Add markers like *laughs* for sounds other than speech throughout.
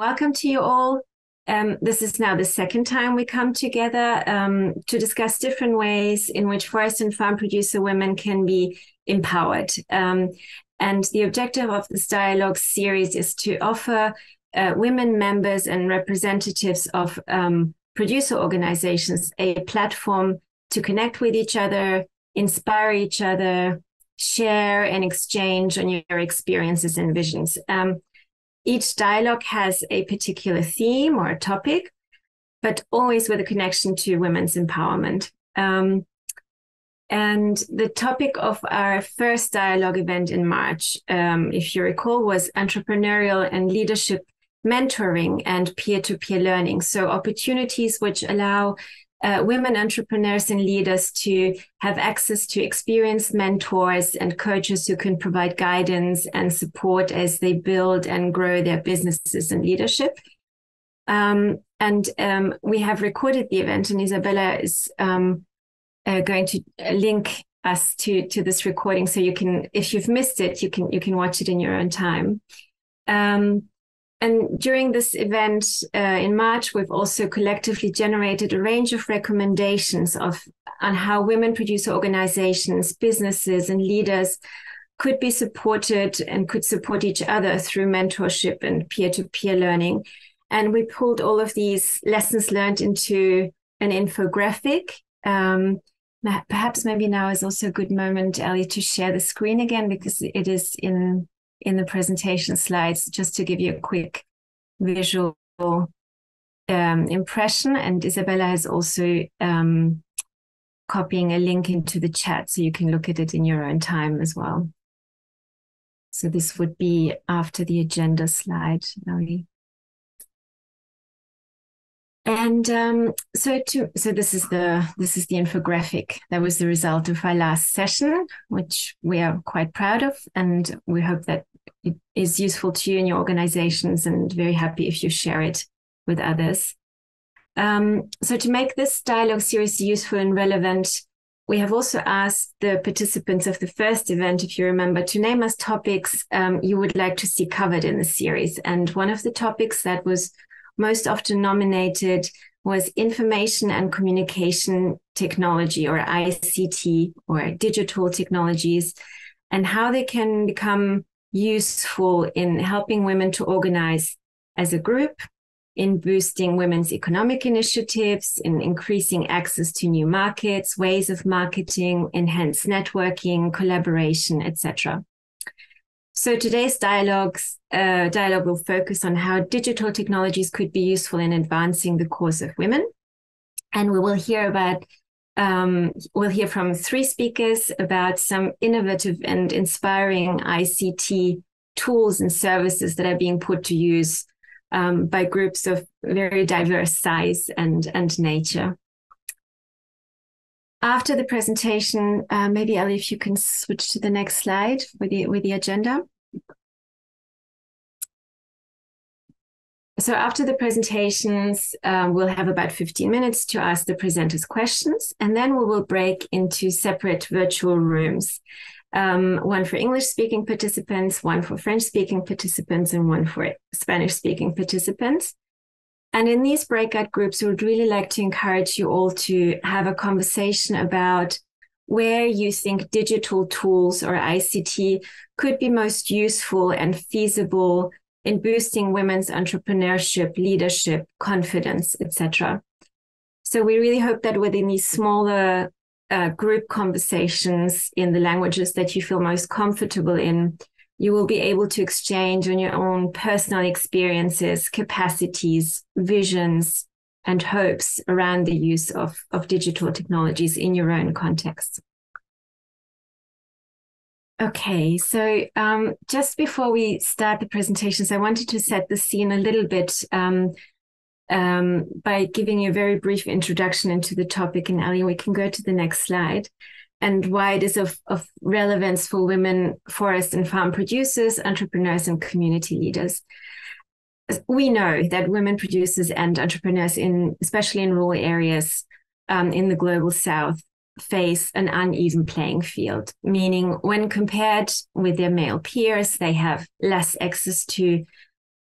welcome to you all. Um, this is now the second time we come together um, to discuss different ways in which forest and farm producer women can be empowered. Um, and the objective of this dialogue series is to offer uh, women members and representatives of um, producer organizations a platform to connect with each other, inspire each other, share and exchange on your experiences and visions. Um, each dialogue has a particular theme or a topic, but always with a connection to women's empowerment. Um, and the topic of our first dialogue event in March, um, if you recall, was entrepreneurial and leadership mentoring and peer to peer learning. So, opportunities which allow uh, women entrepreneurs and leaders to have access to experienced mentors and coaches who can provide guidance and support as they build and grow their businesses and leadership. Um, and um, we have recorded the event, and Isabella is um, uh, going to link us to to this recording, so you can, if you've missed it, you can you can watch it in your own time. Um, and during this event uh, in March, we've also collectively generated a range of recommendations of on how women producer organizations, businesses, and leaders could be supported and could support each other through mentorship and peer-to-peer learning. And we pulled all of these lessons learned into an infographic. Um, perhaps maybe now is also a good moment, Ellie, to share the screen again because it is in in the presentation slides just to give you a quick visual um, impression. And Isabella has also um, copying a link into the chat so you can look at it in your own time as well. So this would be after the agenda slide, Ellie. And um, so to so this is the this is the infographic that was the result of our last session, which we are quite proud of, and we hope that is useful to you and your organizations, and very happy if you share it with others. Um, so to make this dialogue series useful and relevant, we have also asked the participants of the first event, if you remember, to name us topics um, you would like to see covered in the series. And one of the topics that was most often nominated was information and communication technology or ICT or digital technologies and how they can become useful in helping women to organize as a group, in boosting women's economic initiatives, in increasing access to new markets, ways of marketing, enhanced networking, collaboration, etc. So today's dialogues uh, dialogue will focus on how digital technologies could be useful in advancing the cause of women, and we will hear about um, we'll hear from three speakers about some innovative and inspiring ICT tools and services that are being put to use um, by groups of very diverse size and and nature. After the presentation, uh, maybe Ellie, if you can switch to the next slide with the with the agenda. So after the presentations, um, we'll have about 15 minutes to ask the presenters questions, and then we will break into separate virtual rooms. Um, one for English speaking participants, one for French speaking participants, and one for Spanish speaking participants. And in these breakout groups, we would really like to encourage you all to have a conversation about where you think digital tools or ICT could be most useful and feasible in boosting women's entrepreneurship, leadership, confidence, etc. So we really hope that within these smaller uh, group conversations in the languages that you feel most comfortable in, you will be able to exchange on your own personal experiences, capacities, visions, and hopes around the use of, of digital technologies in your own context. Okay, so um, just before we start the presentations, I wanted to set the scene a little bit um, um, by giving you a very brief introduction into the topic. And Ali, we can go to the next slide and why it is of, of relevance for women forest and farm producers, entrepreneurs, and community leaders. We know that women producers and entrepreneurs, in especially in rural areas um, in the global south, face an uneven playing field, meaning when compared with their male peers, they have less access to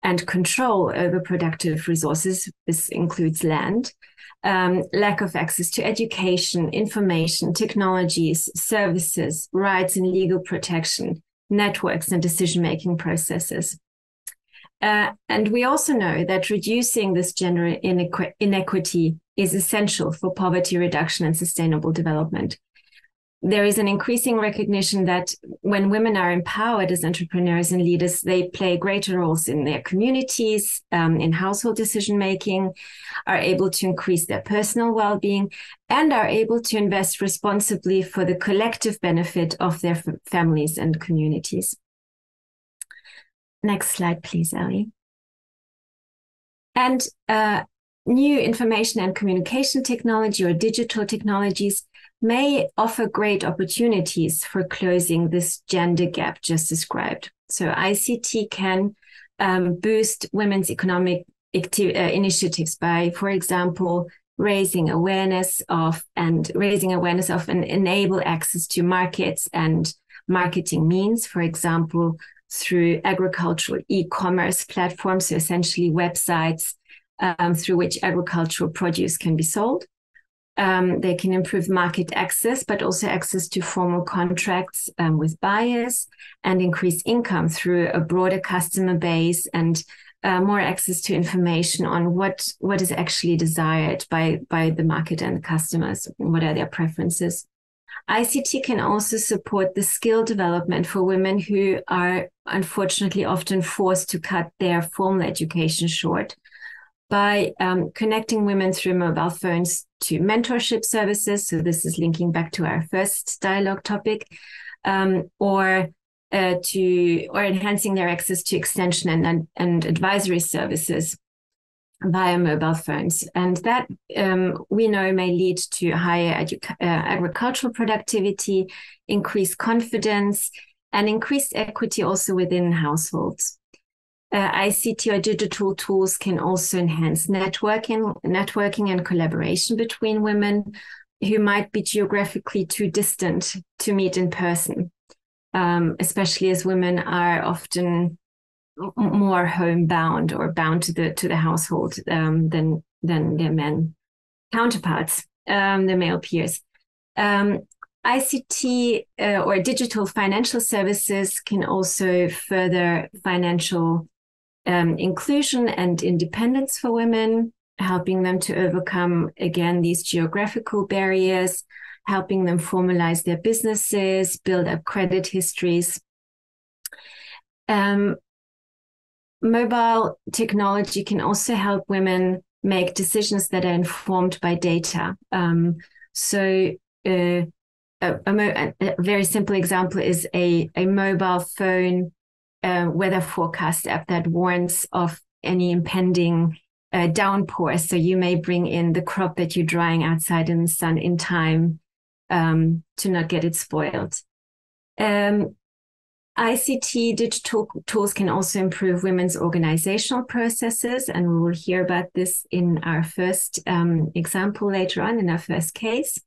and control over productive resources. This includes land. Um, lack of access to education, information, technologies, services, rights and legal protection, networks, and decision making processes. Uh, and we also know that reducing this gender inequ- inequity is essential for poverty reduction and sustainable development. There is an increasing recognition that when women are empowered as entrepreneurs and leaders, they play greater roles in their communities, um, in household decision making, are able to increase their personal well being, and are able to invest responsibly for the collective benefit of their f- families and communities. Next slide, please, Ellie. And uh, new information and communication technology or digital technologies may offer great opportunities for closing this gender gap just described. So ICT can um, boost women's economic acti- uh, initiatives by, for example, raising awareness of and raising awareness of and enable access to markets and marketing means, for example, through agricultural e-commerce platforms, so essentially websites um, through which agricultural produce can be sold. Um, they can improve market access, but also access to formal contracts um, with buyers and increase income through a broader customer base and uh, more access to information on what what is actually desired by by the market and the customers. What are their preferences? ICT can also support the skill development for women who are unfortunately often forced to cut their formal education short by um, connecting women through mobile phones to mentorship services. So this is linking back to our first dialogue topic, um, or uh, to or enhancing their access to extension and, and advisory services via mobile phones. And that um, we know may lead to higher edu- uh, agricultural productivity, increased confidence, and increased equity also within households uh, ICT or digital tools can also enhance networking, networking and collaboration between women who might be geographically too distant to meet in person, um, especially as women are often more homebound or bound to the to the household um, than than their men counterparts, um, their male peers. Um, ICT uh, or digital financial services can also further financial um, inclusion and independence for women, helping them to overcome, again, these geographical barriers, helping them formalize their businesses, build up credit histories. Um, mobile technology can also help women make decisions that are informed by data. Um, so, uh, a, a, a, very simple example is a, a mobile phone weather forecast app that warns of any impending uh, downpour. So you may bring in the crop that you're drying outside in the sun in time um, to not get it spoiled. Um, ICT digital tools can also improve women's organizational processes, and we will hear about this in our first um, example later on in our first case.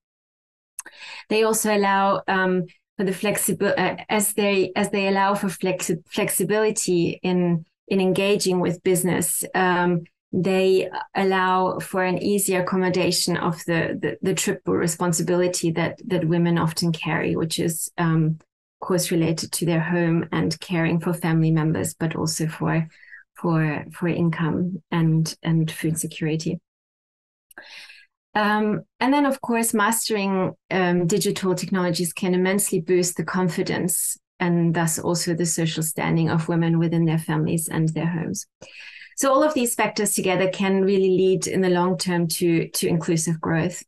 They also allow um, the flexible uh, as they as they allow for flexi- flexibility in in engaging with business um, they allow for an easier accommodation of the, the, the triple responsibility that that women often carry which is um, of course related to their home and caring for family members but also for for for income and and food security um, and then, of course, mastering um, digital technologies can immensely boost the confidence and thus also the social standing of women within their families and their homes. So all of these factors together can really lead in the long term to, to inclusive growth.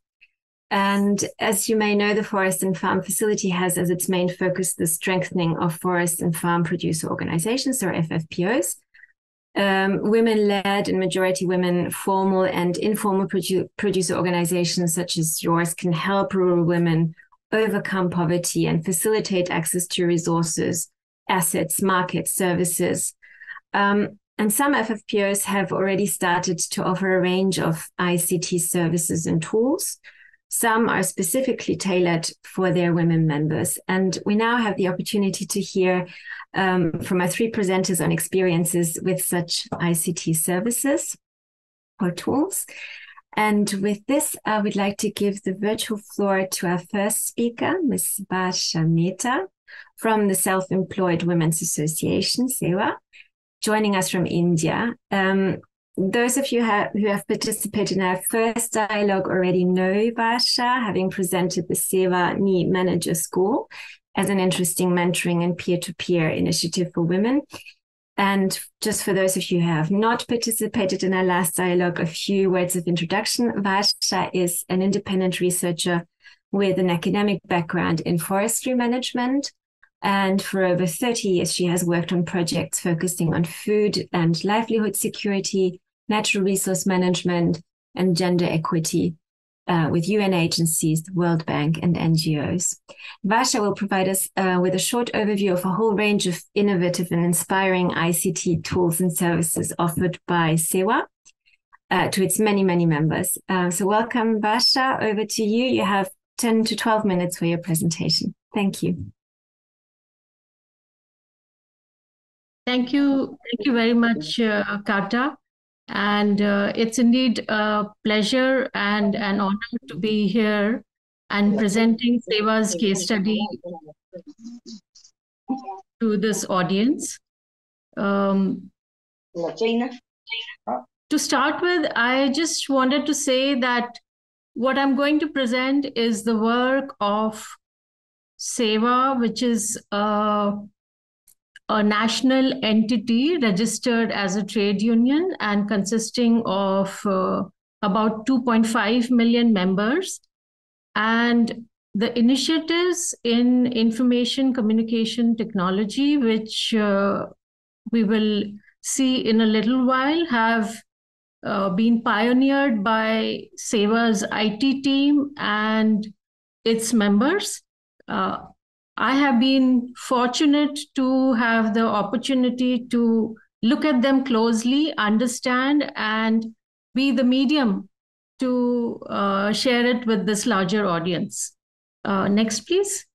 And as you may know, the Forest and Farm Facility has as its main focus the strengthening of forest and farm producer organizations, or FFPOs, um, women led and majority women formal and informal produ- producer organizations such as yours can help rural women overcome poverty and facilitate access to resources, assets, markets, services. Um, and some FFPOs have already started to offer a range of ICT services and tools Some are specifically tailored for their women members. And we now have the opportunity to hear um, from our three presenters on experiences with such ICT services or tools. And with this, I would like to give the virtual floor to our first speaker, Ms. Basha Mehta from the Self Employed Women's Association, SEWA, joining us from India. Um, those of you have, who have participated in our first dialogue already know Basha, having presented the SEWA NEE Manager School as an interesting mentoring and peer to peer initiative for women. And just for those of you who have not participated in our last dialogue, a few words of introduction. Basha is an independent researcher with an academic background in forestry management. And for over 30 years, she has worked on projects focusing on food and livelihood security, natural resource management, and gender equity uh, with UN agencies, the World Bank, and NGOs. Basha will provide us uh, with a short overview of a whole range of innovative and inspiring ICT tools and services offered by SEWA uh, to its many, many members. Uh, so, welcome, Basha. Over to you. You have 10 to 12 minutes for your presentation. Thank you. Thank you. Thank you very much, uh, Kata. And uh, it's indeed a pleasure and an honor to be here and presenting SEWA's case study to this audience. Um, to start with, I just wanted to say that what I'm going to present is the work of SEWA, which is a a national entity registered as a trade union and consisting of uh, about 2.5 million members. And the initiatives in information communication technology, which uh, we will see in a little while, have uh, been pioneered by SEWA's IT team and its members. Uh, I have been fortunate to have the opportunity to look at them closely, understand, and be the medium to uh, share it with this larger audience. Uh, next, please.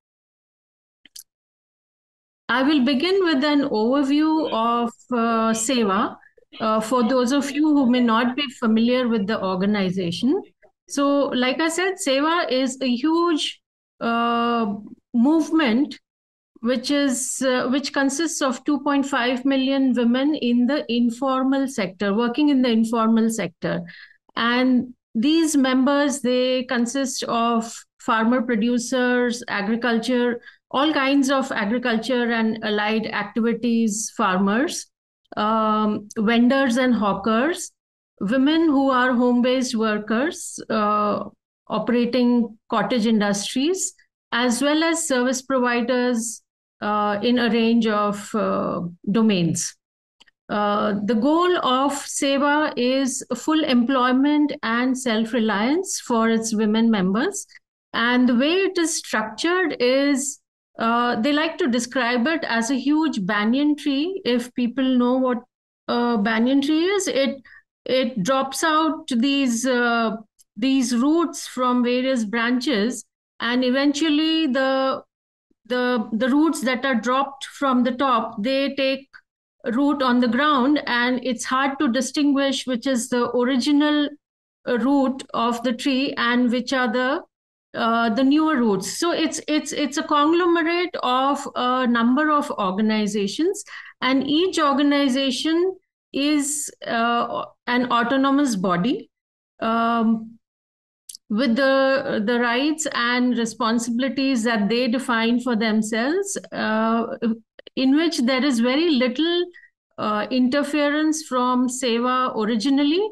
I will begin with an overview of uh, uh, for those of you who may not be familiar with the organization. So, like I said, SEWA is a huge uh, movement which is uh, which consists of 2.5 million women in the informal sector working in the informal sector. And these members they consist of farmer producers agriculture all kinds of agriculture and allied activities farmers um, vendors and hawkers women who are home based workers uh, operating cottage industries as well as service providers uh, in a range of uh, domains. Uh, the goal of SEWA is full employment and self reliance for its women members. And the way it is structured is uh, they like to describe it as a huge banyan tree. If people know what a banyan tree is, it it drops out these uh, these roots from various branches and eventually the the the roots that are dropped from the top they take root on the ground. And it's hard to distinguish which is the original uh, root of the tree and which are the uh, the newer roots. So it's it's it's a conglomerate of a number of organizations. And each organization is uh, an autonomous body. Um, with the the rights and responsibilities that they define for themselves uh, in which there is very little uh, interference from SEWA originally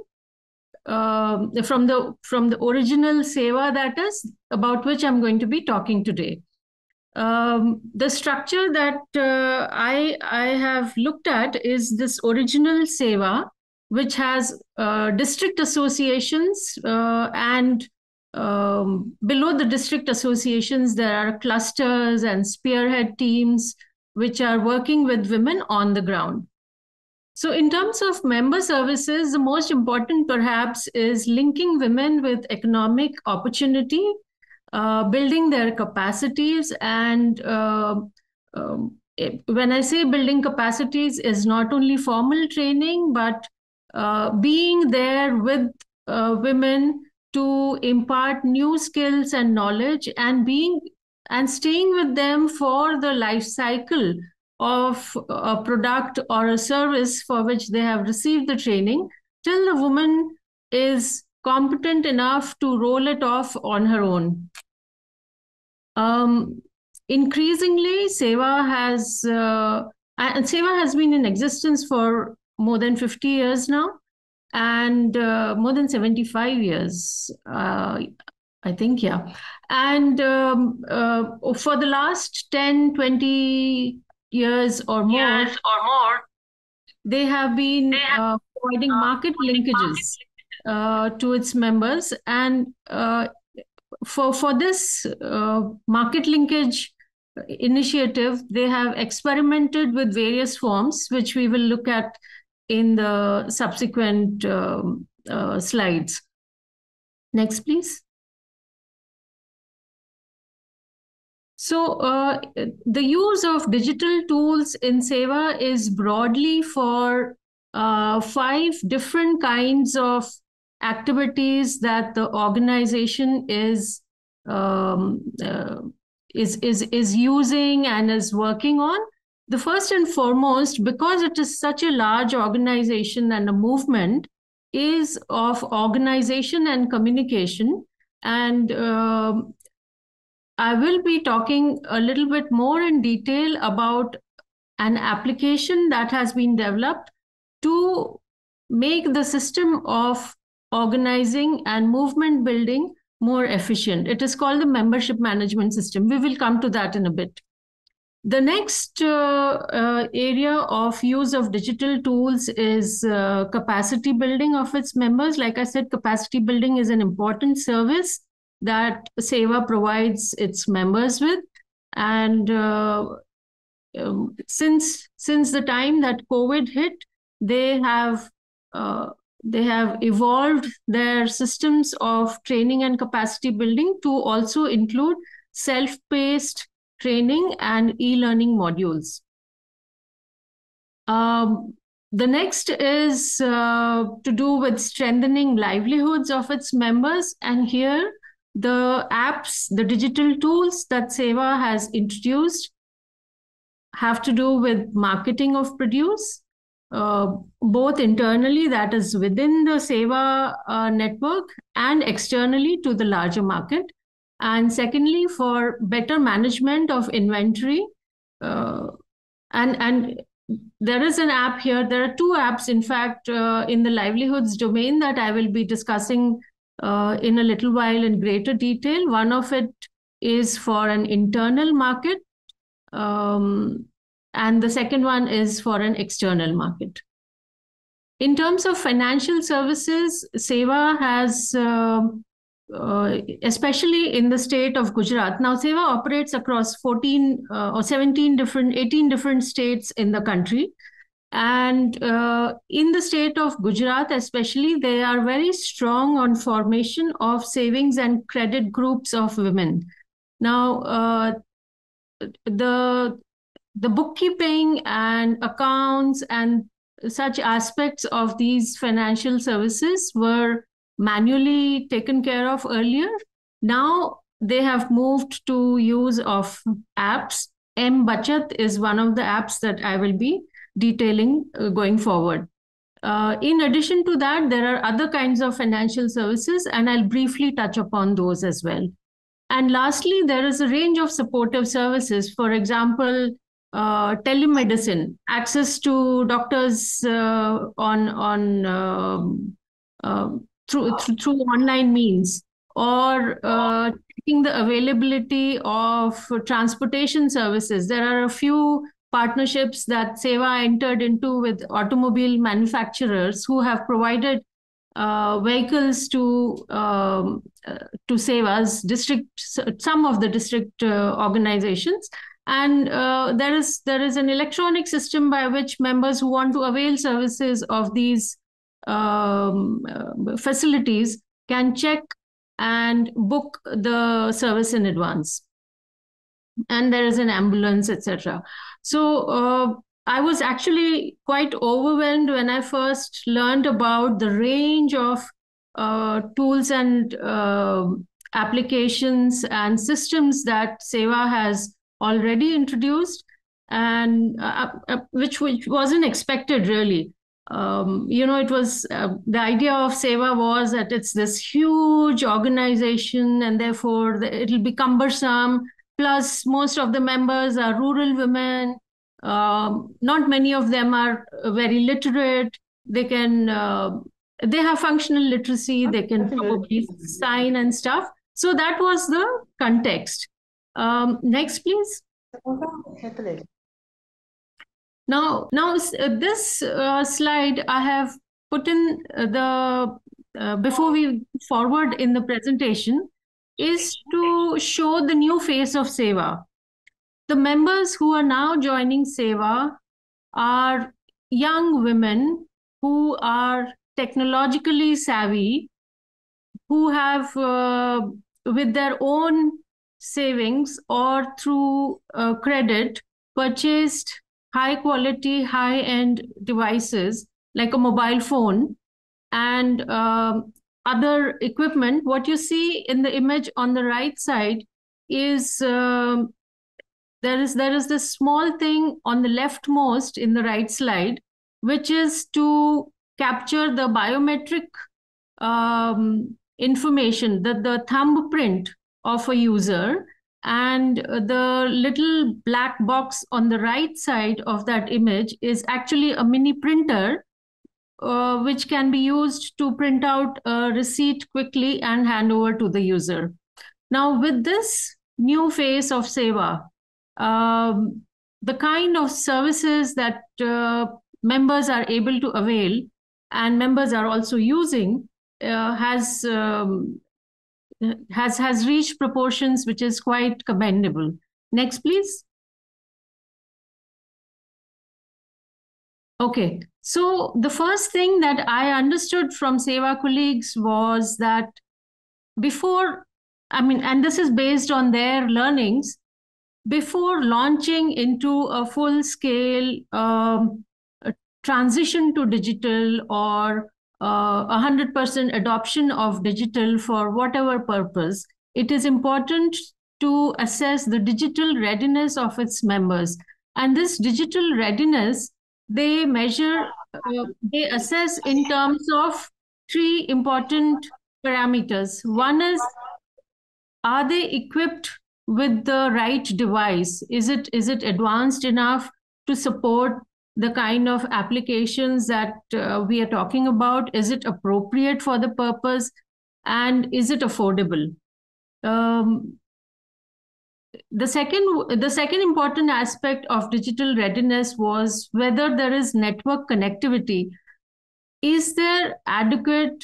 uh, from the from the original SEWA that is about which i'm going to be talking today. Um, the structure that uh, i i have looked at is this original SEWA which has uh, district associations uh, and um, below the district associations, there are clusters and spearhead teams which are working with women on the ground. So, in terms of member services, the most important perhaps is linking women with economic opportunity, uh, building their capacities, and uh, um, when I say building capacities, is not only formal training, but uh, being there with uh, women to impart new skills and knowledge and being and staying with them for the life cycle of a product or a service for which they have received the training till the woman is competent enough to roll it off on her own. Um, increasingly, SEWA has uh, and SEWA has been in existence for more than 50 years now and uh, more than 75 years uh, i think yeah. And um, uh, for the last 10 20 years or more years or more they have been they have, uh, providing uh, market linkages uh, to its members. And for for this market linkage initiative they have experimented with various forms which we will look at in the subsequent um, uh, slides. Next, please. So uh, the use of digital tools in SEWA is broadly for uh, five different kinds of activities that the organization is um, uh, is is is using and is working on. The first and foremost, because it is such a large organization and a movement, is of organization and communication. And uh, I will be talking a little bit more in detail about an application that has been developed to make the system of organizing and movement building more efficient. It is called the membership management system. We will come to that in a bit. The next uh, uh, area of use of digital tools is uh, capacity building of its members. Like I said, capacity building is an important service that SEWA provides its members with. And um, since since the time that COVID hit, they have uh, they have evolved their systems of training and capacity building to also include self-paced training and e-learning modules. Um, the next is uh, to do with strengthening livelihoods of its members. And here, the apps, the digital tools that SEWA has introduced have to do with marketing of produce, uh, both internally, that is within the SEWA uh, network, and externally to the larger market and secondly for better management of inventory uh, and and there is an app here. There are two apps in fact uh, in the livelihoods domain that i will be discussing uh, in a little while in greater detail. One of it is for an internal market um, and the second one is for an external market. In terms of financial services SEWA has um, uh, especially in the state of Gujarat. Now, SEWA operates across 14 uh, or 17 different, 18 different states in the country. And uh, in the state of Gujarat, especially, they are very strong on formation of savings and credit groups of women. Now, uh, the the bookkeeping and accounts and such aspects of these financial services were manually taken care of earlier. Now they have moved to use of apps. M Bachat is one of the apps that I will be detailing uh, going forward. Uh, in addition to that, there are other kinds of financial services, and I'll briefly touch upon those as well. And lastly, there is a range of supportive services. For example, uh, telemedicine, access to doctors uh, on on um, um through through, through online means or uh, checking the availability of transportation services. There are a few partnerships that SEWA entered into with automobile manufacturers who have provided uh, vehicles to um, uh, to SEWA's district, some of the district uh, organizations, and uh, there is there is an electronic system by which members who want to avail services of these um, uh, facilities can check and book the service in advance. And there is an ambulance etc so uh, i was actually quite overwhelmed when i first learned about the range of uh, tools and uh, applications and systems that SEWA has already introduced and uh, uh, which which wasn't expected really um, you know, it was uh, the idea of SEWA was that it's this huge organization and therefore the, it'll be cumbersome. Plus, most of the members are rural women. Um, not many of them are very literate. They can, uh, they have functional literacy. They can probably sign and stuff. So that was the context. Um, next, please. Now, now uh, this uh, slide I have put in uh, the before we forward in the presentation is to show the new face of SEWA. The members who are now joining SEWA are young women who are technologically savvy, who have, uh, with their own savings or through uh, credit, purchased high quality, high end devices like a mobile phone and um, other equipment. What you see in the image on the right side is um, there is there is this small thing on the leftmost in the right slide, which is to capture the biometric um, information, the, the thumbprint of a user and the little black box on the right side of that image is actually a mini printer, uh, which can be used to print out a receipt quickly and hand over to the user. Now, with this new phase of SEWA, um, the kind of services that uh, members are able to avail and members are also using uh, has um, has has reached proportions which is quite commendable. Next, please. Okay, so the first thing that I understood from SEWA colleagues was that before, I mean, and this is based on their learnings, before launching into a full scale um, transition to digital or uh, 100% adoption of digital for whatever purpose, it is important to assess the digital readiness of its members. And this digital readiness, they measure, uh, they assess in terms of three important parameters. One is, are they equipped with the right device? Is it, is it advanced enough to support the kind of applications that uh, we are talking about is it appropriate for the purpose and is it affordable? Um, the second the second important aspect of digital readiness was whether there is network connectivity. Is there adequate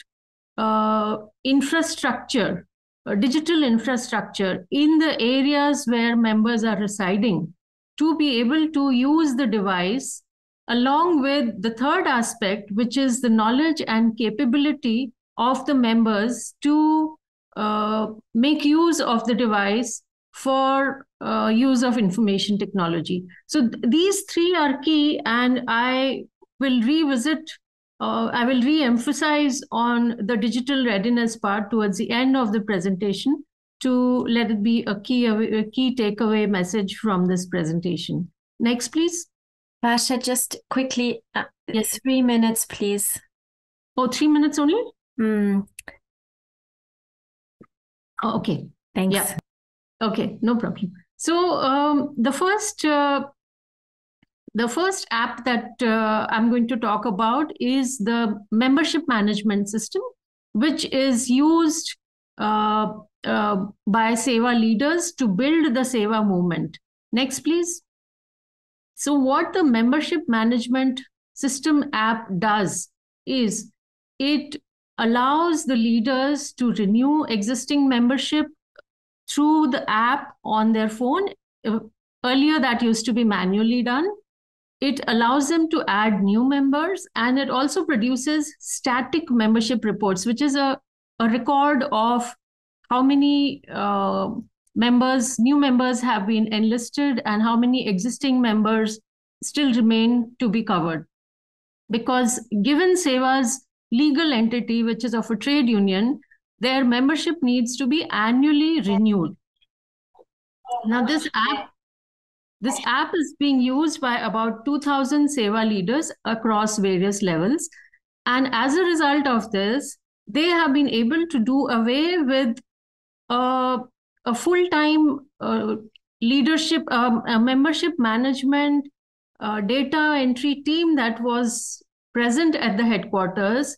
uh, infrastructure uh, digital infrastructure in the areas where members are residing to be able to use the device along with the third aspect, which is the knowledge and capability of the members to uh, make use of the device for uh, use of information technology. So th- these three are key, and I will revisit. Uh, I will re-emphasize on the digital readiness part towards the end of the presentation to let it be a key a key takeaway message from this presentation. Next, please. Basha, just quickly, uh, yes, three minutes, please. Oh, three minutes only? Mm. Oh, okay. Thanks. Yeah. Okay, no problem. So um, the first uh, the first app that uh, I'm going to talk about is the membership management system, which is used uh, uh, by SEWA leaders to build the SEWA movement. Next, please. So, what the membership management system app does is it allows the leaders to renew existing membership through the app on their phone. Uh, earlier that used to be manually done. It allows them to add new members and it also produces static membership reports, which is a, a record of how many uh, members, new members have been enlisted and how many existing members still remain to be covered. Because given SEWA's legal entity, which is of a trade union, their membership needs to be annually renewed. Now, this app this app is being used by about 2,000 SEWA leaders across various levels. And as a result of this, they have been able to do away with uh, a full time uh, leadership, um, a membership management, uh, data entry team that was present at the headquarters.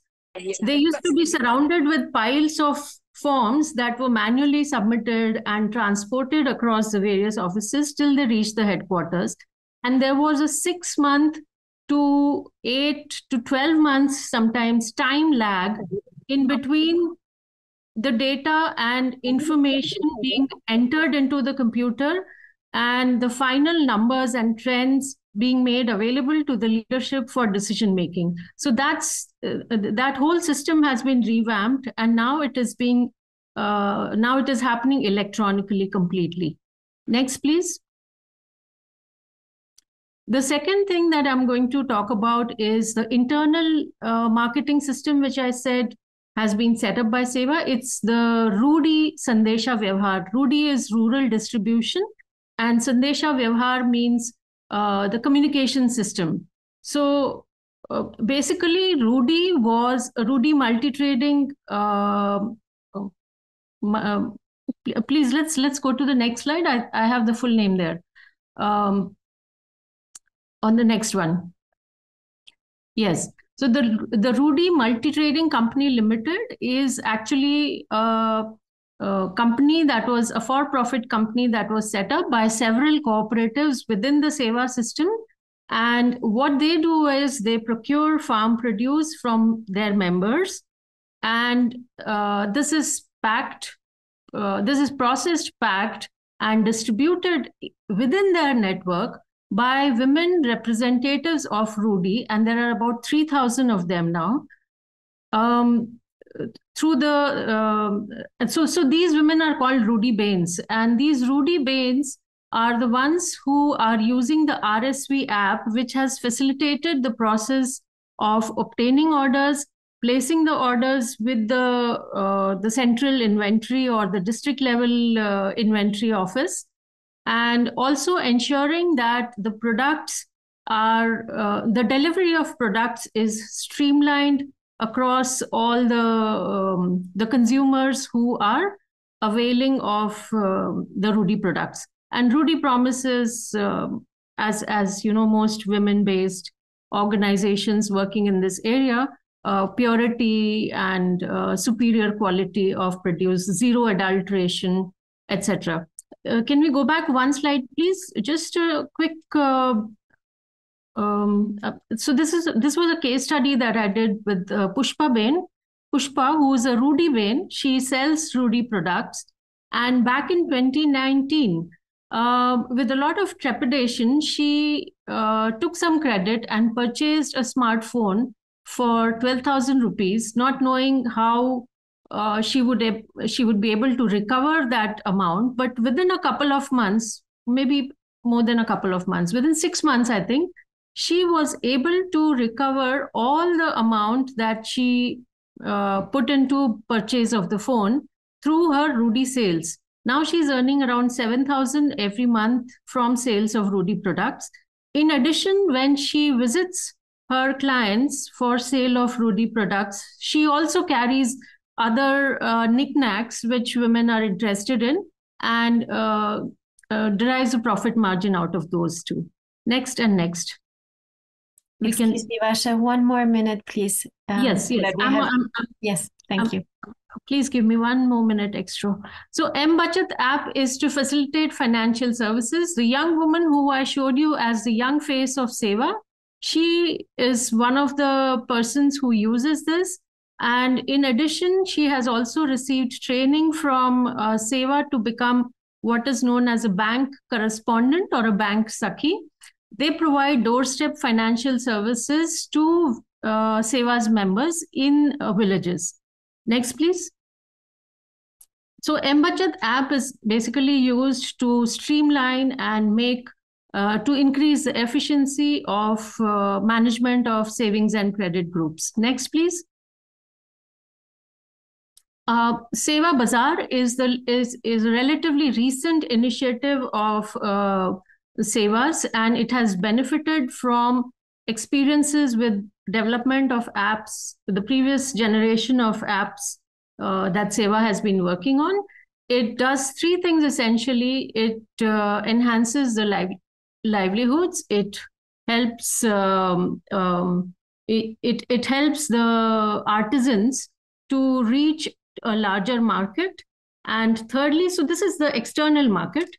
They used to be surrounded with piles of forms that were manually submitted and transported across the various offices till they reached the headquarters. And there was a six month to eight to 12 months, sometimes time lag in between the data and information being entered into the computer and the final numbers and trends being made available to the leadership for decision making. So that's uh, that whole system has been revamped and now it is being uh, now it is happening electronically completely. Next please. The second thing that i'm going to talk about is the internal uh, marketing system which i said has been set up by SEWA it's the rudi sandesha vyavhar rudi is rural distribution and sandesha vyavhar means uh, the communication system. So uh, basically, Rudi was Rudi multi trading. Uh, um, please let's let's go to the next slide. I, I have the full name there. Um, on the next one. Yes. So the the Rudi Multi Trading Company Limited is actually uh, a company that was a for-profit company that was set up by several cooperatives within the SEWA system. And what they do is they procure farm produce from their members, and uh, this is packed, uh, this is processed, packed, and distributed within their network by women representatives of Rudi, and there are about 3,000 of them now. Um, through the uh, so so these women are called Rudi Bains, and these Rudi Bains are the ones who are using the RSV app, which has facilitated the process of obtaining orders, placing the orders with the uh, the central inventory or the district level uh, inventory office, and also ensuring that the products are uh, the delivery of products is streamlined across all the um, the consumers who are availing of uh, the Rudi products. And Rudi promises, uh, as as you know, most women-based organizations working in this area, uh, purity and uh, superior quality of produce, zero adulteration, etc. Uh, can we go back one slide, please? Just a quick uh, um, uh, so this is this was a case study that I did with uh, Pushpa Bain. Pushpa, who is a Rudi Bain, she sells Rudi products. And back in 2019, uh, with a lot of trepidation, she took some credit and purchased a smartphone for 12,000 rupees, not knowing how uh, she would she would be able to recover that amount. But within a couple of months, maybe more than a couple of months, within six months, I think, she was able to recover all the amount that she uh, put into purchase of the phone through her Rudi sales. Now she's earning around 7,000 every month from sales of Rudi products. In addition, when she visits her clients for sale of Rudi products, she also carries other uh, knickknacks which women are interested in and uh, uh, derives a profit margin out of those too. Next and next we Excuse can... me, Vasha, one more minute, please. Um, yes, yes. I'm, have... I'm, I'm, yes, thank you. Please give me one more minute extra. So M Bachat app is to facilitate financial services. The young woman who I showed you as the young face of SEWA, she is one of the persons who uses this. And in addition, she has also received training from uh, SEWA to become what is known as a bank correspondent or a bank Sakhi. They provide doorstep financial services to uh, SEWA's members in uh, villages. Next, please. So M-Bachat app is basically used to streamline and make uh, to increase the efficiency of uh, management of savings and credit groups. Next, please. Uh, SEWA Bazaar is the is is a relatively recent initiative of uh, SEWA's, and it has benefited from experiences with development of apps, the previous generation of apps uh, that SEWA has been working on. It does three things essentially. It uh, enhances the live, livelihoods. It helps um, um, it, it, it helps the artisans to reach a larger market. And thirdly, so this is the external market.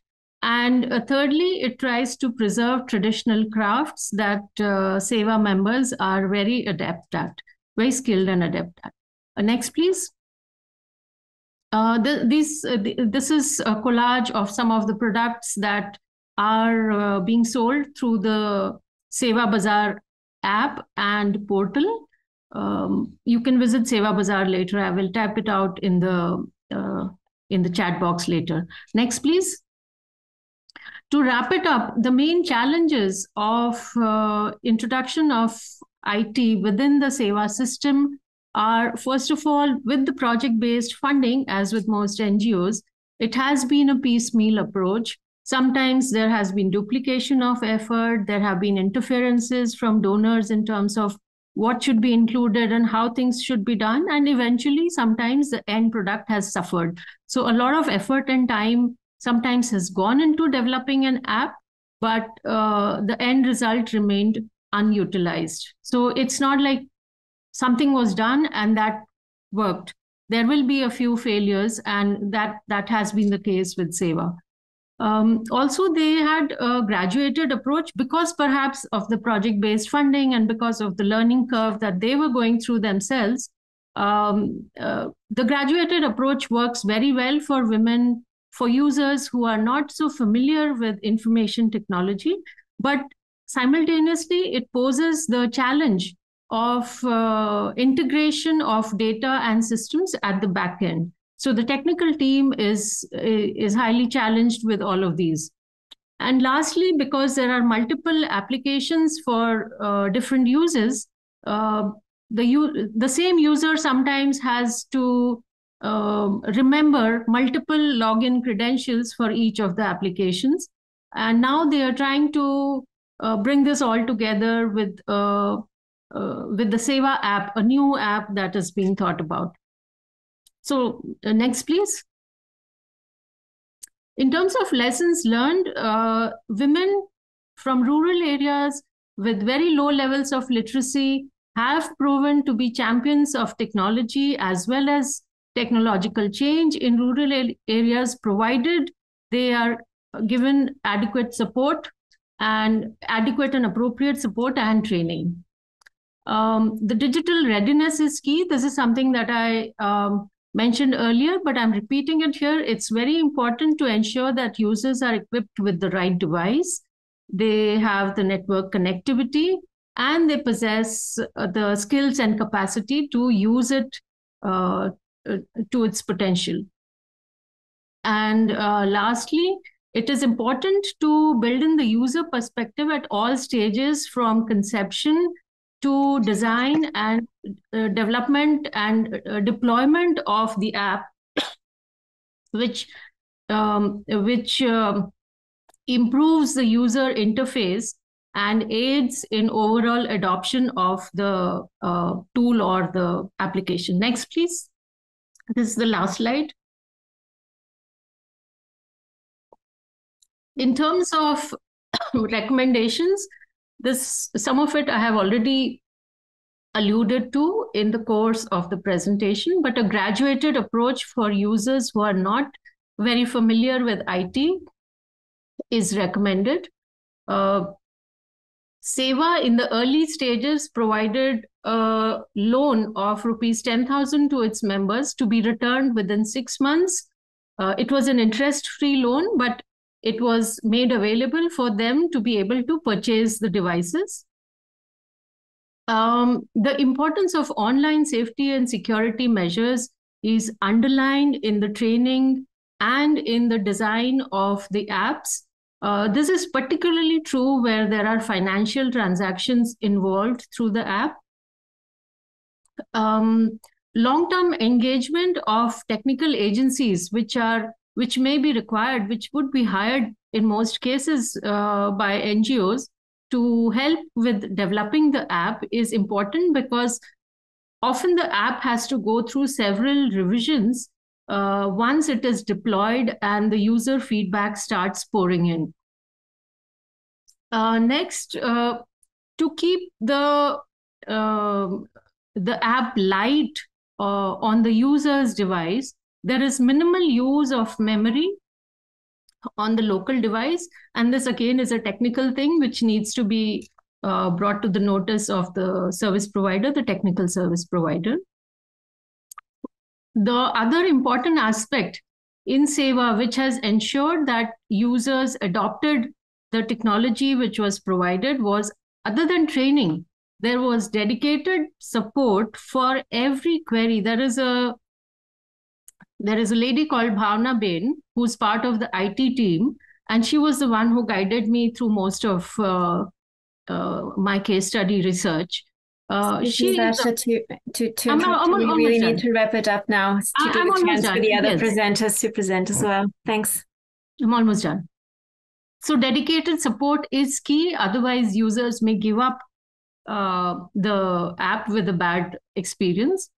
And uh, thirdly, it tries to preserve traditional crafts that uh, SEWA members are very adept at, very skilled and adept at. Uh, next, please. Uh, the, these, uh, this is a collage of some of the products that are uh, being sold through the SEWA Bazaar app and portal. Um, you can visit SEWA Bazaar later. I will type it out in the uh, in the chat box later. Next, please. To wrap it up, the main challenges of uh, introduction of IT within the SEWA system are, first of all, with the project-based funding, as with most NGOs, it has been a piecemeal approach Sometimes there has been duplication of effort. There have been interferences from donors in terms of what should be included and how things should be done. And eventually, sometimes the end product has suffered. So a lot of effort and time sometimes has gone into developing an app, but uh, the end result remained unutilized. So it's not like something was done and that worked. There will be a few failures, and that that has been the case with SEWA. Um, also, they had a graduated approach because perhaps of the project based funding and because of the learning curve that they were going through themselves. Um, uh, the graduated approach works very well for women, for users who are not so familiar with information technology, but simultaneously, it poses the challenge of uh, integration of data and systems at the back end. So the technical team is, is highly challenged with all of these. And lastly, because there are multiple applications for uh, different uses, uh, the, the same user sometimes has to uh, remember multiple login credentials for each of the applications. And now they are trying to uh, bring this all together with, uh, uh, with the SEWA app, a new app that is being thought about. So uh, next, please. In terms of lessons learned, uh, women from rural areas with very low levels of literacy have proven to be champions of technology as well as technological change in rural areas, provided they are given adequate support and adequate and appropriate support and training. Um, the digital readiness is key. This is something that I um, mentioned earlier, but I'm repeating it here. It's very important to ensure that users are equipped with the right device. They have the network connectivity and they possess uh, the skills and capacity to use it uh, to its potential. And uh, lastly, it is important to build in the user perspective at all stages from conception to design and uh, development and uh, deployment of the app, which um, which um, improves the user interface and aids in overall adoption of the uh, tool or the application. Next, please. This is the last slide. In terms of *coughs* recommendations, this some of it I have already alluded to in the course of the presentation, but a graduated approach for users who are not very familiar with IT is recommended. Uh, SEWA in the early stages provided a loan of rupees 10,000 to its members to be returned within six months Uh, it was an interest-free loan, but it was made available for them to be able to purchase the devices. Um, the importance of online safety and security measures is underlined in the training and in the design of the apps. Uh, this is particularly true where there are financial transactions involved through the app. Um, long-term engagement of technical agencies, which are which may be required, which would be hired in most cases uh, by NGOs to help with developing the app is important because often the app has to go through several revisions uh, once it is deployed and the user feedback starts pouring in. Uh, next, uh, to keep the um, the app light uh, on the user's device, there is minimal use of memory on the local device. And this again is a technical thing which needs to be uh, brought to the notice of the service provider, the technical service provider. The other important aspect in SEWA, which has ensured that users adopted the technology which was provided, was other than training, there was dedicated support for every query. There is a there is a lady called Bhavna Bain who's part of the IT team, and she was the one who guided me through most of uh, uh, my case study research. Uh, she Sasha, to to to, I'm, I'm, we I'm really need to wrap it up now to give a chance for the other yes. presenters to present as well. Thanks. I'm almost done. So dedicated support is key. Otherwise, users may give up uh, the app with a bad experience.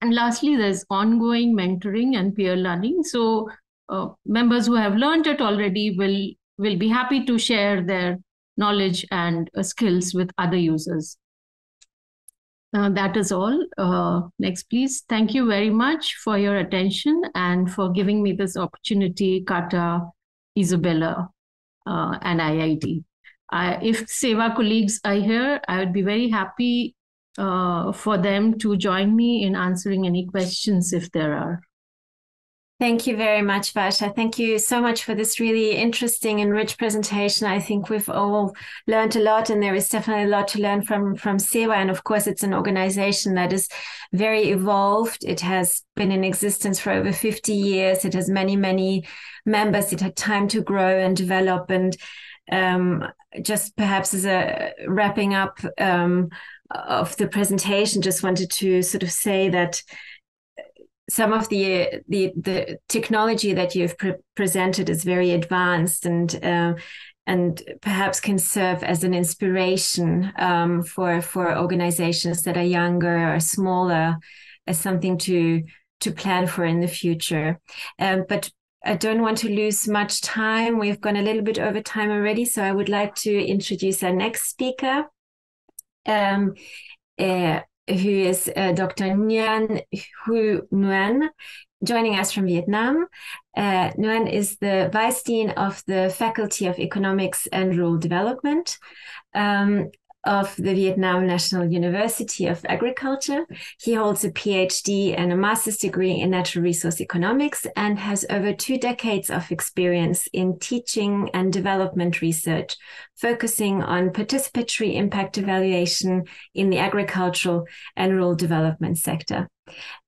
And lastly, there's ongoing mentoring and peer learning. So uh, members who have learned it already will will be happy to share their knowledge and uh, skills with other users. Uh, that is all. Uh, next, please. Thank you very much for your attention and for giving me this opportunity, Kata, Isabella, uh, and IIED. if SEWA colleagues are here, I would be very happy uh, for them to join me in answering any questions if there are. Thank you very much, Varsha. Thank you so much for this really interesting and rich presentation. I think we've all learned a lot, and there is definitely a lot to learn from from SEWA. And of course, it's an organization that is very evolved. It has been in existence for over 50 years. It has many, many members. It had time to grow and develop. And um, just perhaps as a wrapping up um, of the presentation, just wanted to sort of say that some of the the the technology that you've pre- presented is very advanced and uh, and perhaps can serve as an inspiration um, for for organizations that are younger or smaller as something to to plan for in the future. Um, but I don't want to lose much time. We've gone a little bit over time already, so I would like to introduce our next speaker. Um, uh, who is uh, Dr. Nguyen Hu Nguyen, joining us from Vietnam. Uh, Nguyen is the Vice Dean of the Faculty of Economics and Rural Development. Um, of the Vietnam National University of Agriculture. He holds a PhD and a master's degree in natural resource economics and has over two decades of experience in teaching and development research, focusing on participatory impact evaluation in the agricultural and rural development sector.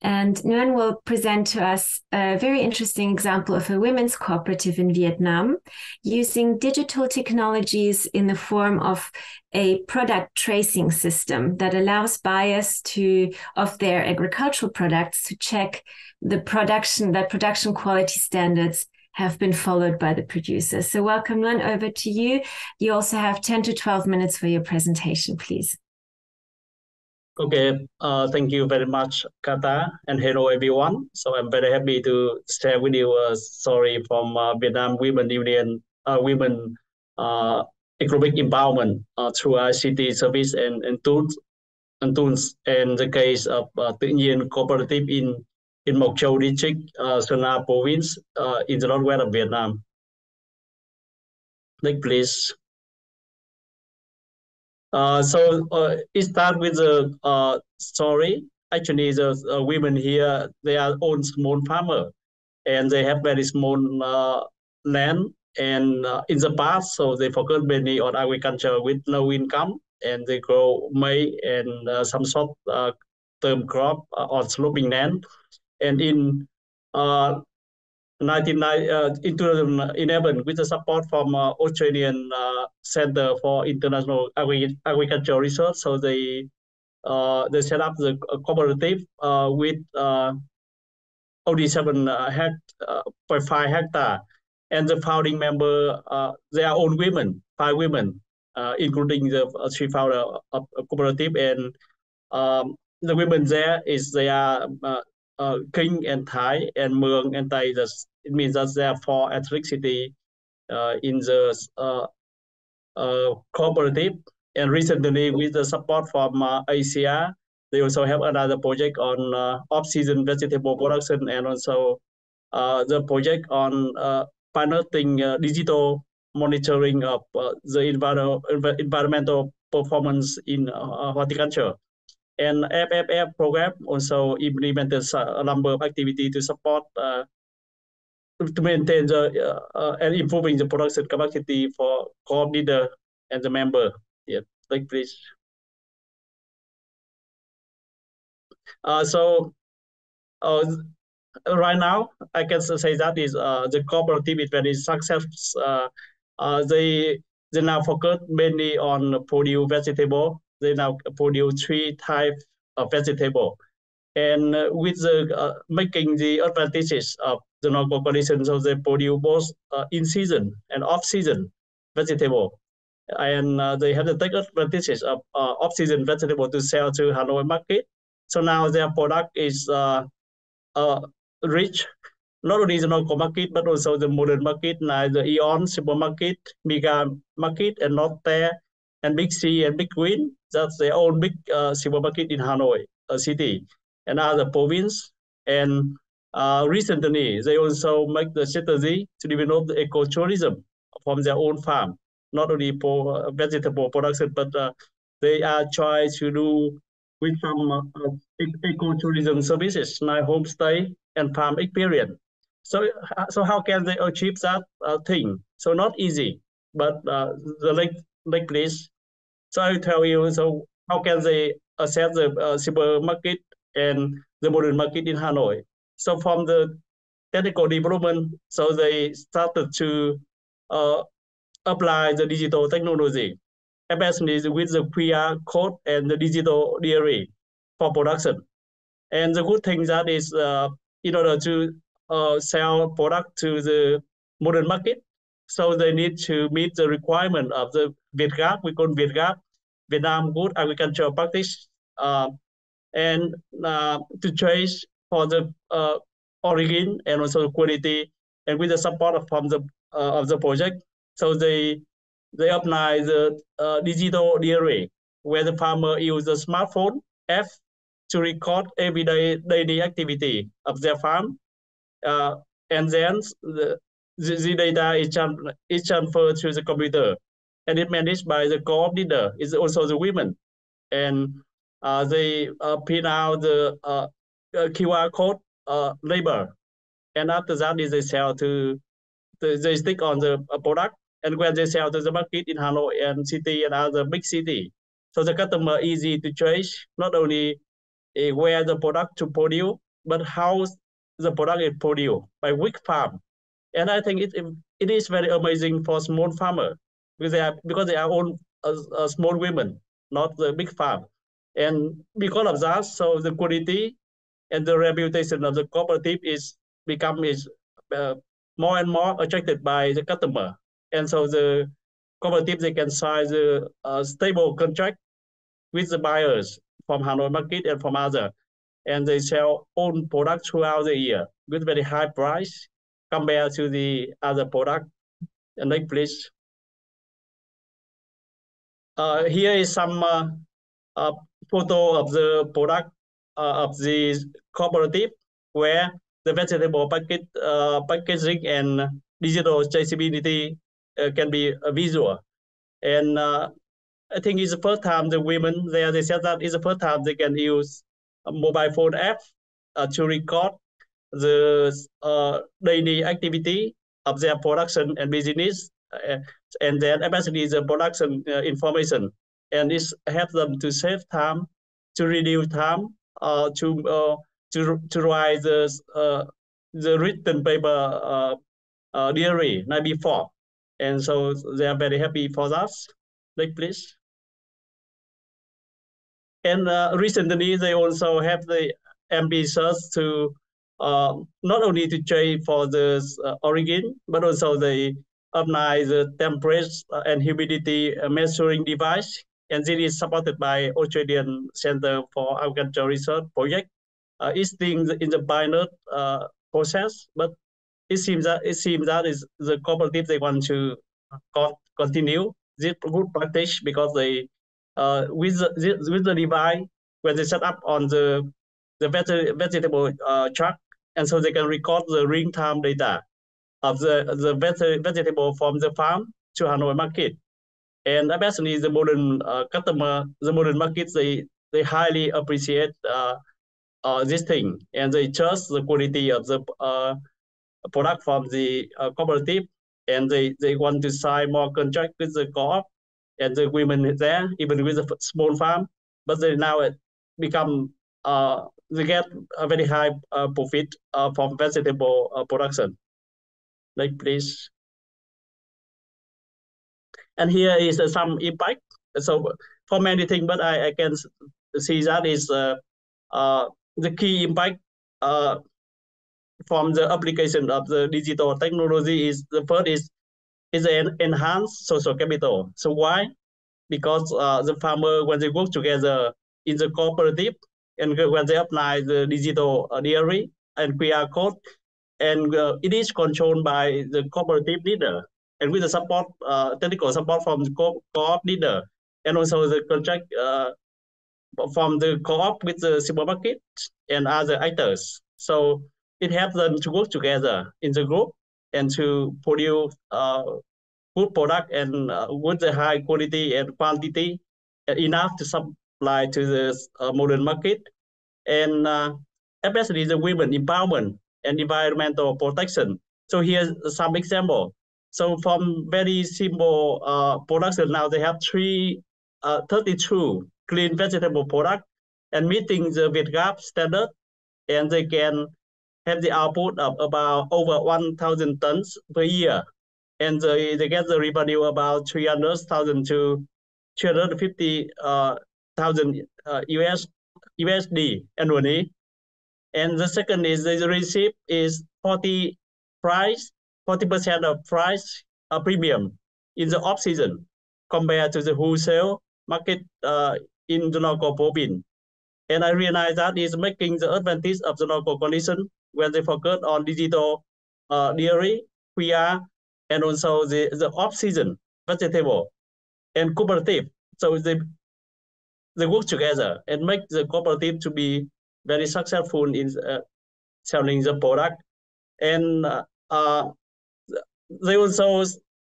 And Nguyen will present to us a very interesting example of a women's cooperative in Vietnam using digital technologies in the form of a product tracing system that allows buyers to of their agricultural products to check the production that production quality standards have been followed by the producers. So welcome Nguyen over to you. You also have 10 to 12 minutes for your presentation, please. Okay, uh, thank you very much, Kata, and hello everyone. So I'm very happy to share with you a story from uh, Vietnam Women Union, uh, Women uh, Economic Empowerment uh, through ICT service and, and tools, and tools, and the case of uh, Tự nhiên Cooperative in in Mộc Châu District, uh, La Province, uh, in the northwest of Vietnam. Next, please. Uh, so uh, it starts with the uh, story. Actually, the uh, women here, they are own small farmer. and they have very small uh, land. And uh, in the past, so they focus mainly on agriculture with no income, and they grow maize and some sort term crop on sloping land. And in uh, 19, uh, in 2011, with the support from uh, Australian uh, Center for International Agri Agricultural Research, so they uh, they set up the cooperative uh, with uh, only seven hect, uh, 5 hectare, and the founding member they are all women, five women, including the three founder of cooperative, and um, the women there is they are uh, Kinh and Thai and Muong and Thai. It means that there are four ethnic city uh, in the uh, uh, cooperative. And recently, with the support from uh, Asia, they also have another project on uh, off-season vegetable production and also uh, the project on uh, piloting uh, digital monitoring of uh, the enviro environmental performance in horticulture. And FFF program also implemented a number of activity to support uh, to maintain the uh, uh, and improving the production capacity for co leader and the member. Yeah, like please. Uh, so uh, right now, I can say that is uh, the cooperative is very successful. Uh, uh, they they now focus mainly on produce vegetable they now produce three types of vegetable. And with the uh, making the advantages of the local conditions, so they produce both uh, in season and off season vegetable. And uh, they have to take advantages of off season vegetable to sell to Hanoi market. So now their product is rich not only the local market, but also the modern market, like the Aeon supermarket, Mega market, and North Lotte, and Big C and Big Green. That's their own big uh, supermarket in Hanoi a city and other province. And uh, recently, they also make the strategy to develop the ecotourism from their own farm, not only for uh, vegetable production, but uh, they are trying to do with some uh, ecotourism services like homestay and farm experience. So, uh, so how can they achieve that uh, thing? So not easy, but uh, the lake, lake place so I tell you, so how can they assess the uh, supermarket and the modern market in Hanoi? So from the technical development, so they started to uh, apply the digital technology, especially with the QR code and the digital diary for production. And the good thing that is, uh, in order to uh, sell product to the modern market, so they need to meet the requirement of the VietGAP, we call VietGAP, Vietnam Good Agricultural Practice, uh, and uh, to trace for the uh, origin and also quality, and with the support from the uh, of the project. So they they apply the uh, digital diary where the farmer use the smartphone app to record everyday daily activity of their farm, uh, and then the, the, the data is, is transferred to the computer. And it managed by the co-op leader is also the women. And uh, they uh, print out the uh, uh QR code uh, label. And after that is they sell to the, they stick on the uh, product. And when they sell to the market in Hanoi and city and other big city. So the customer easy to trace not only uh, where the product to produce but how the product is produced by which farm and I think it, it is very amazing for small farmer because they are because they are all uh, small women, not the big farm. And because of that, so the quality and the reputation of the cooperative is become is uh, more and more attracted by the customer. And so the cooperative they can sign the uh, stable contract with the buyers from Hanoi market and from other, and they sell own products throughout the year with very high price compared to the other product. And like please. Uh, here is some uh, uh, photo of the product of the cooperative where the vegetable packet, packaging and digital traceability can be visual. And I think it's the first time the women there, they said that it's the first time they can use mobile phone app uh, to record the uh, daily activity of their production and business, uh, and then especially the production uh, information, and this helps them to save time, to reduce time, uh, to uh, to to write the uh, the written paper uh, uh, diary night before, and so they are very happy for that. Next, please. And uh, recently, they also have the ambitions to uh, not only to check for the uh, origin, but also they apply the temperature and humidity measuring device. And this is supported by Australian Center for Agricultural Research project. Uh, it's still in the pilot uh, process, but it seems that it seems that is the cooperative they want to continue this good practice because they uh, with the, with the device when they set up on the the vegetable uh, truck and so they can record the real time data of the the vegetable from the farm to Hanoi market. And especially the modern uh, customer, the modern markets, they they highly appreciate uh, uh, this thing and they trust the quality of the uh, product from the uh, cooperative and they, they want to sign more contract with the co-op and the women there, even with a small farm, but they now become uh, they get a very high uh, profit uh, from vegetable uh, production. Like please. And here is uh, some impact. So for many things, but I, I can see that is uh, uh, the key impact from the application of the digital technology is the first is is an enhanced social capital. So why? Because the farmer when they work together in the cooperative and when they apply the digital uh, diary and QR code, and uh, it is controlled by the cooperative leader and with the support, uh, technical support from the co- op leader, and also the contract uh, from the co-op with the supermarket and other actors. So it helps them to work together in the group and to produce uh, good product and uh, with the high quality and quantity enough to supply to the uh, modern market. And uh, especially the women empowerment and environmental protection. So here's some example. So from very simple uh, production, now they have three, uh, 32 clean vegetable product and meeting the VietGAP standard, and they can have the output of about over 1,000 tons per year. And they, they get the revenue about 300,000 to 350,000 uh, uh, US USD annually. And the second is the receipt is 40 price, 40% of price uh, premium in the off season compared to the wholesale market uh, in the local province. And I realize that is making the advantage of the local condition when they focus on digital uh, dairy, are, and also the, the off-season vegetable and cooperative. So they they work together and make the cooperative to be very successful in uh, selling the product. And uh, uh they also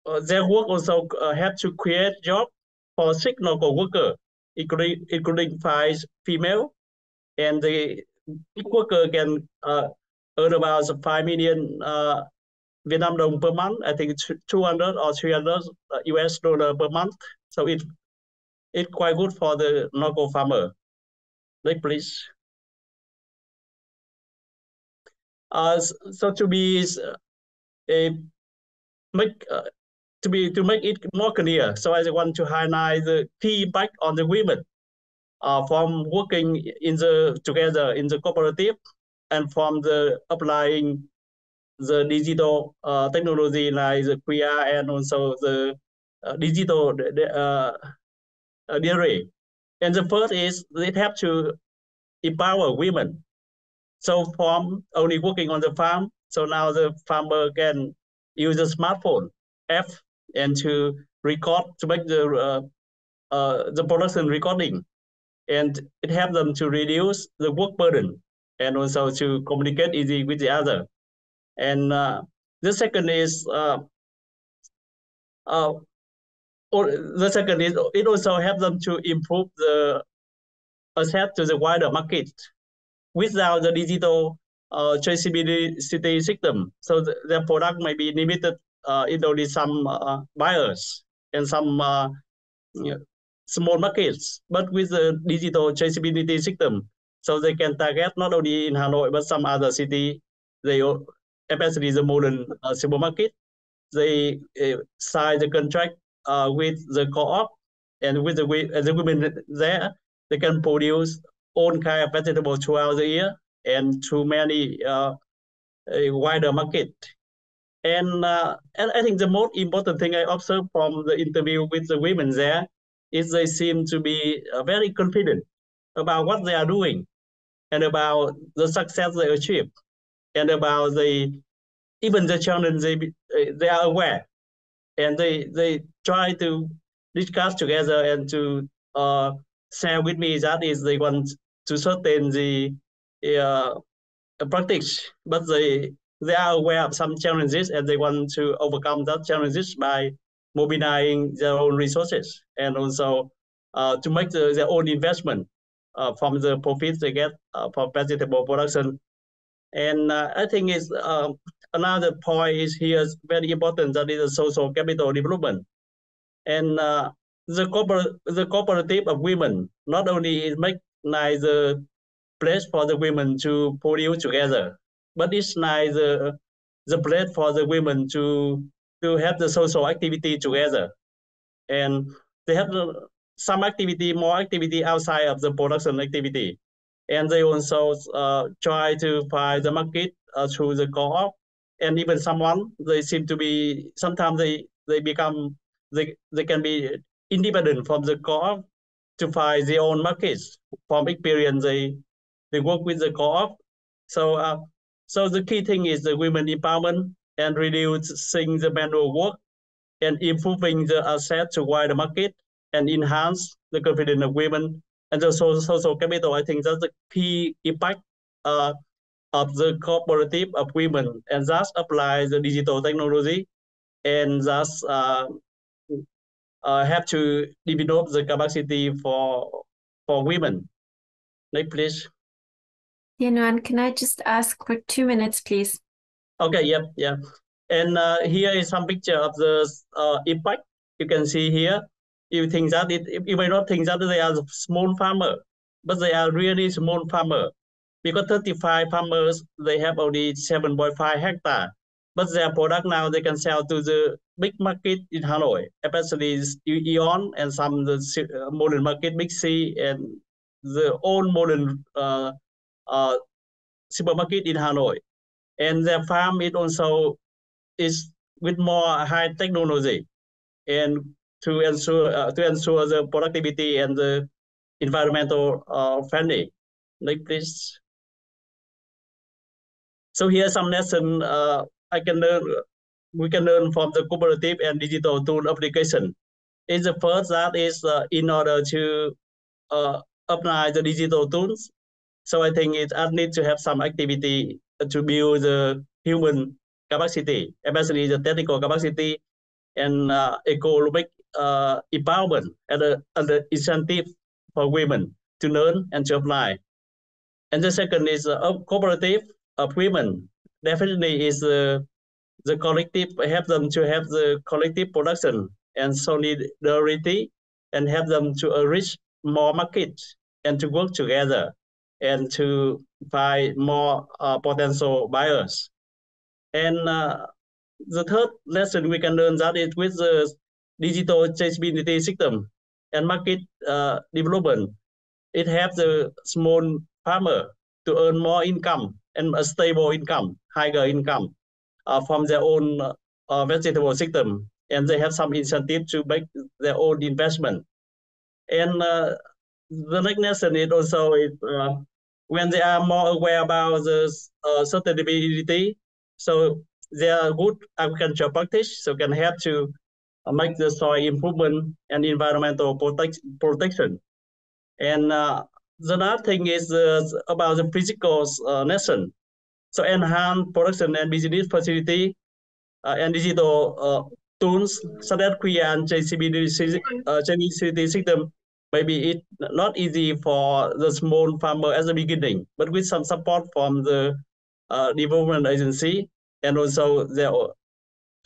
uh, their work also uh, have to create job for six local worker, including including five female, and the worker can earn about 5 million Vietnam dong per month. I think it's 200 or 300 US dollar per month. So it it's quite good for the local farmer. Next, please. Uh, so to be a make uh, to be to make it more clear, so I want to highlight the key impact on the women uh, from working in the together in the cooperative and from the applying the digital uh, technology like the QR and also the uh, digital uh, dairy. And the first is they have to empower women. So from only working on the farm, so now the farmer can use a smartphone app and to record to make the uh, uh, the production recording, and it helps them to reduce the work burden and also to communicate easy with the other. And uh, the second is uh, uh, or the second is it also helps them to improve the access to the wider market. Without the digital uh, traceability system. So the, their product may be limited uh, in only some uh, buyers and some uh, you know, small markets. But with the digital traceability system, so they can target not only in Hanoi but some other city. They especially the modern uh, supermarket. They uh, sign the contract with the co-op and with the the women there. They can produce own kind of vegetables throughout the year and to many uh, wider market. And, uh, and I think the most important thing I observed from the interview with the women there is they seem to be uh, very confident about what they are doing and about the success they achieve and about the even the challenge they they are aware and they they try to discuss together and to uh, share with me that is they want to certain the uh, practice, but they they are aware of some challenges and they want to overcome that challenges by mobilizing their own resources and also uh, to make the, their own investment uh, from the profits they get uh, from vegetable production. And uh, I think is um, another point is here is very important that is social capital development. And uh, the the cooperative of women not only is make nice the place for the women to produce together, but it's nice the the place for the women to to have the social activity together, and they have some activity, more activity outside of the production activity, and they also uh, try to find the market uh, through the co-op, and even someone they seem to be sometimes they they become they they can be independent from the co-op to find their own markets. From experience, they they work with the co-op. So uh, so the key thing is the women empowerment and reducing the manual work and improving the access to wider market and enhance the confidence of women and the social capital. I think that's the key impact uh, of the cooperative of women and thus apply the digital technology and thus uh, uh, have to develop the capacity for for women. Next, please. Yeah, can I just ask for two minutes, please? Okay, yep, yeah. And uh, here is some picture of the uh, impact. You can see here. You think that you may not think that they are small farmer, but they are really small farmer. Because 35 farmers, they have only 7.5 hectare but their product now they can sell to the big market in Hanoi, especially Aeon and some the uh, modern market, Big C, and the old modern uh, uh, supermarket in Hanoi. And their farm it also is with more high technology, and to ensure uh, to ensure the productivity and the environmental uh, friendly. Like please. So here's some lesson uh, I can learn, we can learn from the cooperative and digital tool application. Is the first that is uh, in order to uh, apply the digital tools. So I think it I need to have some activity to build the human capacity, especially the technical capacity and uh, economic uh, empowerment and the, and the incentive for women to learn and to apply. And the second is uh, cooperative of women definitely is uh, the collective help them to have the collective production and solidarity and help them to reach more markets and to work together and to find more uh, potential buyers. And uh, the third lesson we can learn that is with the digital traceability system and market uh, development. It helps the small farmer to earn more income and a stable income higher income uh, from their own uh, vegetable system, and they have some incentive to make their own investment. And uh, the next lesson is also is, uh, when they are more aware about the uh, sustainability, so they are good agriculture practice, so can help to make the soil improvement and environmental protect protection. And uh, the last thing is uh, about the physical uh, lesson. So enhance production and business facility uh, and digital uh, tools so that create and traceability uh, system maybe it not easy for the small farmer at the beginning, but with some support from the uh, development agency and also the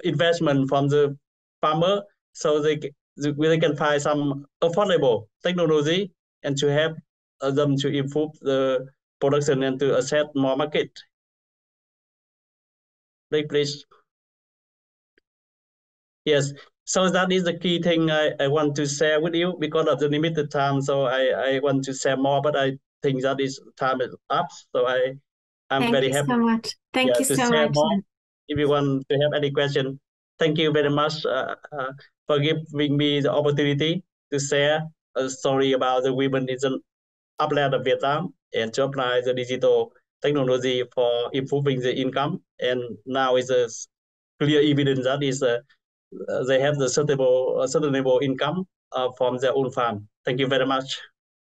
investment from the farmer so they they can find some affordable technology and to help uh, them to improve the production and to access more market. Next, please. Yes, so that is the key thing I, I want to share with you because of the limited time. So I, I want to share more, but I think that is time is up. So I I'm Thank very you happy. so much. Thank yeah, you so much. more. If you want to have any question, thank you very much uh, uh, for giving me the opportunity to share a story about the women in the upland of Vietnam and to apply the digital technology for improving the income. And now is a clear evidence that is uh, they have the suitable uh, sustainable income uh, from their own farm. Thank you very much.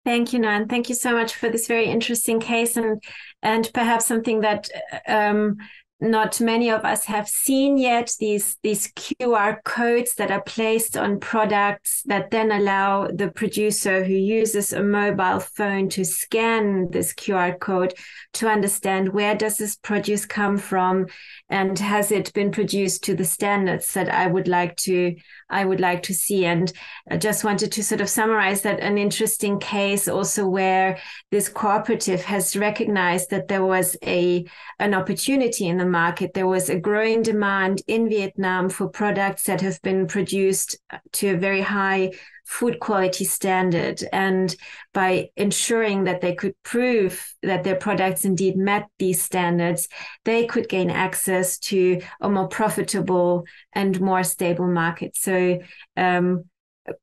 Thank you, Nan. Thank you so much for this very interesting case and and perhaps something that um, not many of us have seen yet these these QR codes that are placed on products that then allow the producer who uses a mobile phone to scan this QR code to understand where does this produce come from and has it been produced to the standards that I would like to I would like to see. And I just wanted to sort of summarize that an interesting case also where this cooperative has recognized that there was a an opportunity in the market. There was a growing demand in Vietnam for products that have been produced to a very high food quality standard. And by ensuring that they could prove that their products indeed met these standards, they could gain access to a more profitable and more stable market. So, um,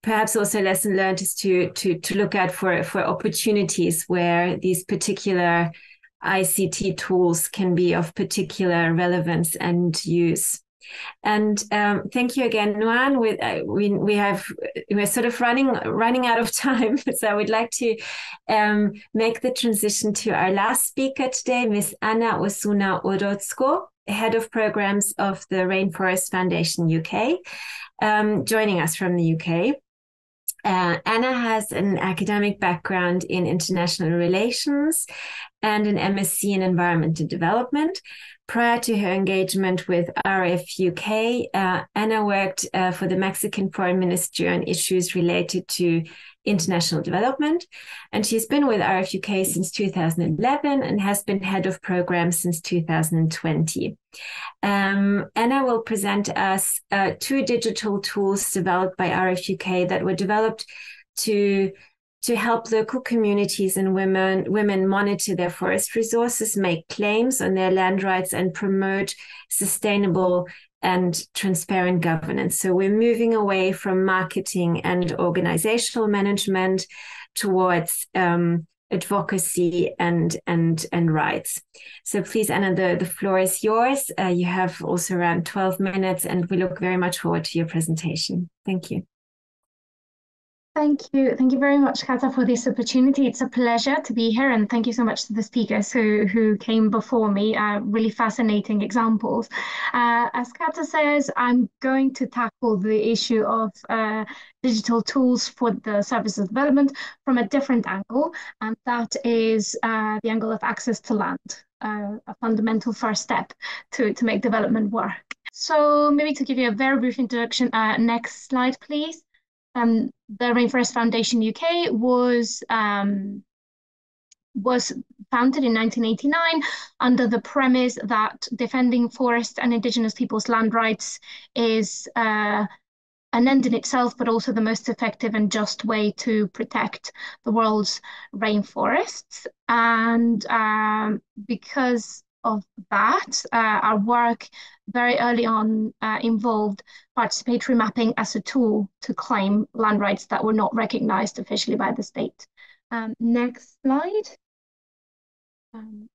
perhaps also a lesson learned is to to to look out for for opportunities where these particular ICT tools can be of particular relevance and use. And um, thank you again, Nuan. We, uh, we we have we're sort of running running out of time, *laughs* so I would like to um, make the transition to our last speaker today, Miss Anna Osuna Orozco, head of programs of the Rainforest Foundation UK, um, joining us from the UK. Uh, Anna has an academic background in international relations and an MSc in environmental development. Prior to her engagement with RF UK, uh, Anna worked uh, for the Mexican Foreign Ministry on issues related to international development. And she's been with RF UK since 2011 and has been head of programs since 2020. Um, Anna will present us uh, two digital tools developed by RF UK that were developed to to help local communities and women women monitor their forest resources, make claims on their land rights, and promote sustainable and transparent governance. So we're moving away from marketing and organizational management towards um, advocacy and and and rights. So please, Anna, the, the floor is yours. Uh, you have also around 12 minutes, and we look very much forward to your presentation. Thank you. Thank you. Thank you very much, Kata, for this opportunity. It's a pleasure to be here. And thank you so much to the speakers who, who came before me. Uh, really fascinating examples. Uh, as Kata says, I'm going to tackle the issue of uh, digital tools for the services development from a different angle. And that is uh, the angle of access to land, uh, a fundamental first step to, to make development work. So maybe to give you a very brief introduction, uh, next slide, please. Um, the Rainforest Foundation UK was um, was founded in 1989 under the premise that defending forests and indigenous people's land rights is uh, an end in itself, but also the most effective and just way to protect the world's rainforests. And um, because of that, uh, our work very early on uh, involved participatory mapping as a tool to claim land rights that were not recognized officially by the state. Um, next slide. Um,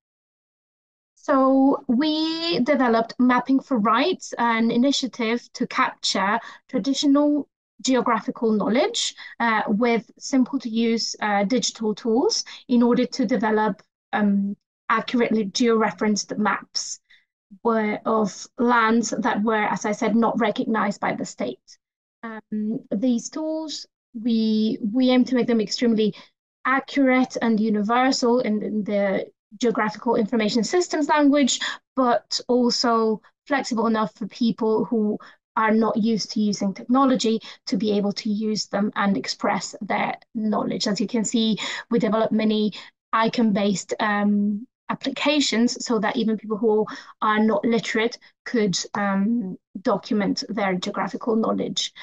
so we developed Mapping for Rights, an initiative to capture traditional geographical knowledge uh, with simple to use uh, digital tools in order to develop um, accurately georeferenced maps were of lands that were, as I said, not recognized by the state. Um, these tools, we we aim to make them extremely accurate and universal in, in the geographical information systems language, but also flexible enough for people who are not used to using technology to be able to use them and express their knowledge. As you can see, we developed many icon-based um, applications so that even people who are not literate could um, document their geographical knowledge.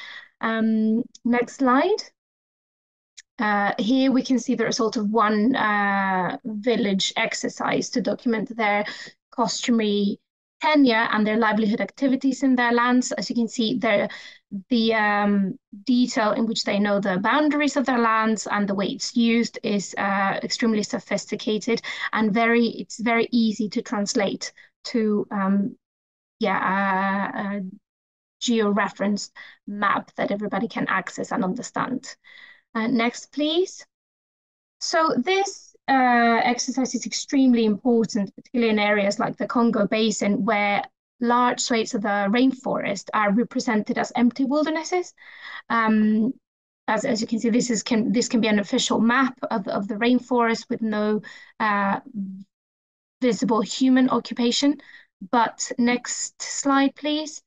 Um, next slide. Uh, here we can see the result of one uh, village exercise to document their customary tenure and their livelihood activities in their lands. As you can see, the, the um, detail in which they know the boundaries of their lands and the way it's used is uh, extremely sophisticated and very it's very easy to translate to um, yeah a, a geo-referenced map that everybody can access and understand. Uh, next, please. So this uh, exercise is extremely important, particularly in areas like the Congo Basin, where large swathes of the rainforest are represented as empty wildernesses. Um, as, as you can see, this is can this can be an official map of, of the rainforest with no uh, visible human occupation. But next slide, please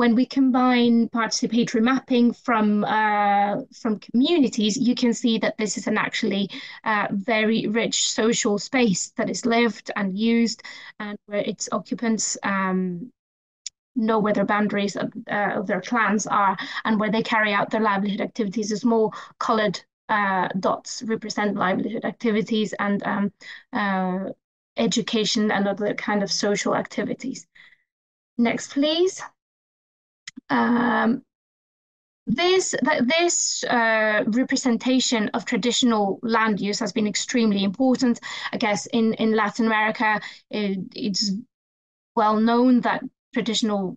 when we combine participatory mapping from uh, from communities, you can see that this is an actually uh, very rich social space that is lived and used, and where its occupants um, know where their boundaries of, uh, of, their clans are, and where they carry out their livelihood activities. As more coloured uh, dots represent livelihood activities and um, uh, education and other kind of social activities. Next, please. Um, this this uh, representation of traditional land use has been extremely important. I guess in in Latin America, it, it's well known that traditional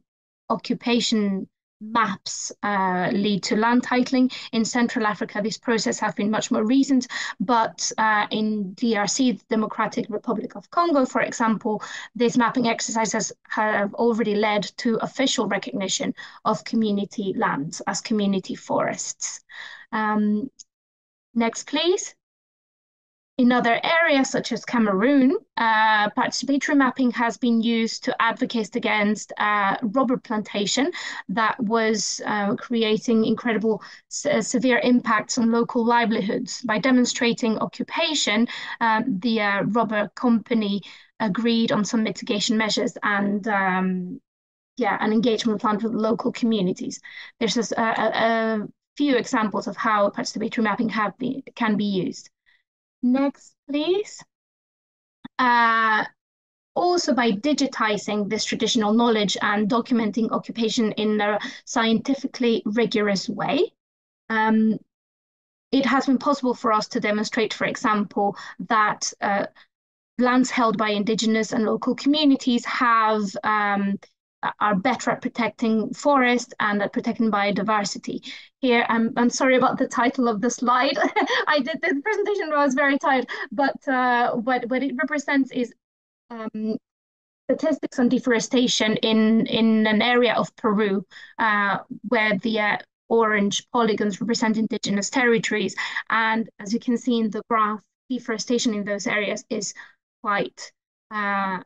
occupation maps uh, lead to land titling. In Central Africa, this process has been much more recent, but uh, in DRC, the Democratic Republic of Congo, for example, these mapping exercises have already led to official recognition of community lands as community forests. Um, next, please. In other areas, such as Cameroon, uh, participatory mapping has been used to advocate against uh, rubber plantation that was uh, creating incredible uh, severe impacts on local livelihoods. By demonstrating occupation, um, the uh, rubber company agreed on some mitigation measures and um, yeah, an engagement plan with local communities. There's a, a, a few examples of how participatory mapping have can be used. Next, please. Uh, also by digitizing this traditional knowledge and documenting occupation in a scientifically rigorous way, um, it has been possible for us to demonstrate, for example, that uh, lands held by indigenous and local communities have um, are better at protecting forests and at protecting biodiversity. Here, I'm, I'm sorry about the title of the slide. *laughs* I did the presentation I was very tired, but uh, what, what it represents is um, statistics on deforestation in, in an area of Peru uh, where the uh, orange polygons represent indigenous territories. And as you can see in the graph, deforestation in those areas is quite uh,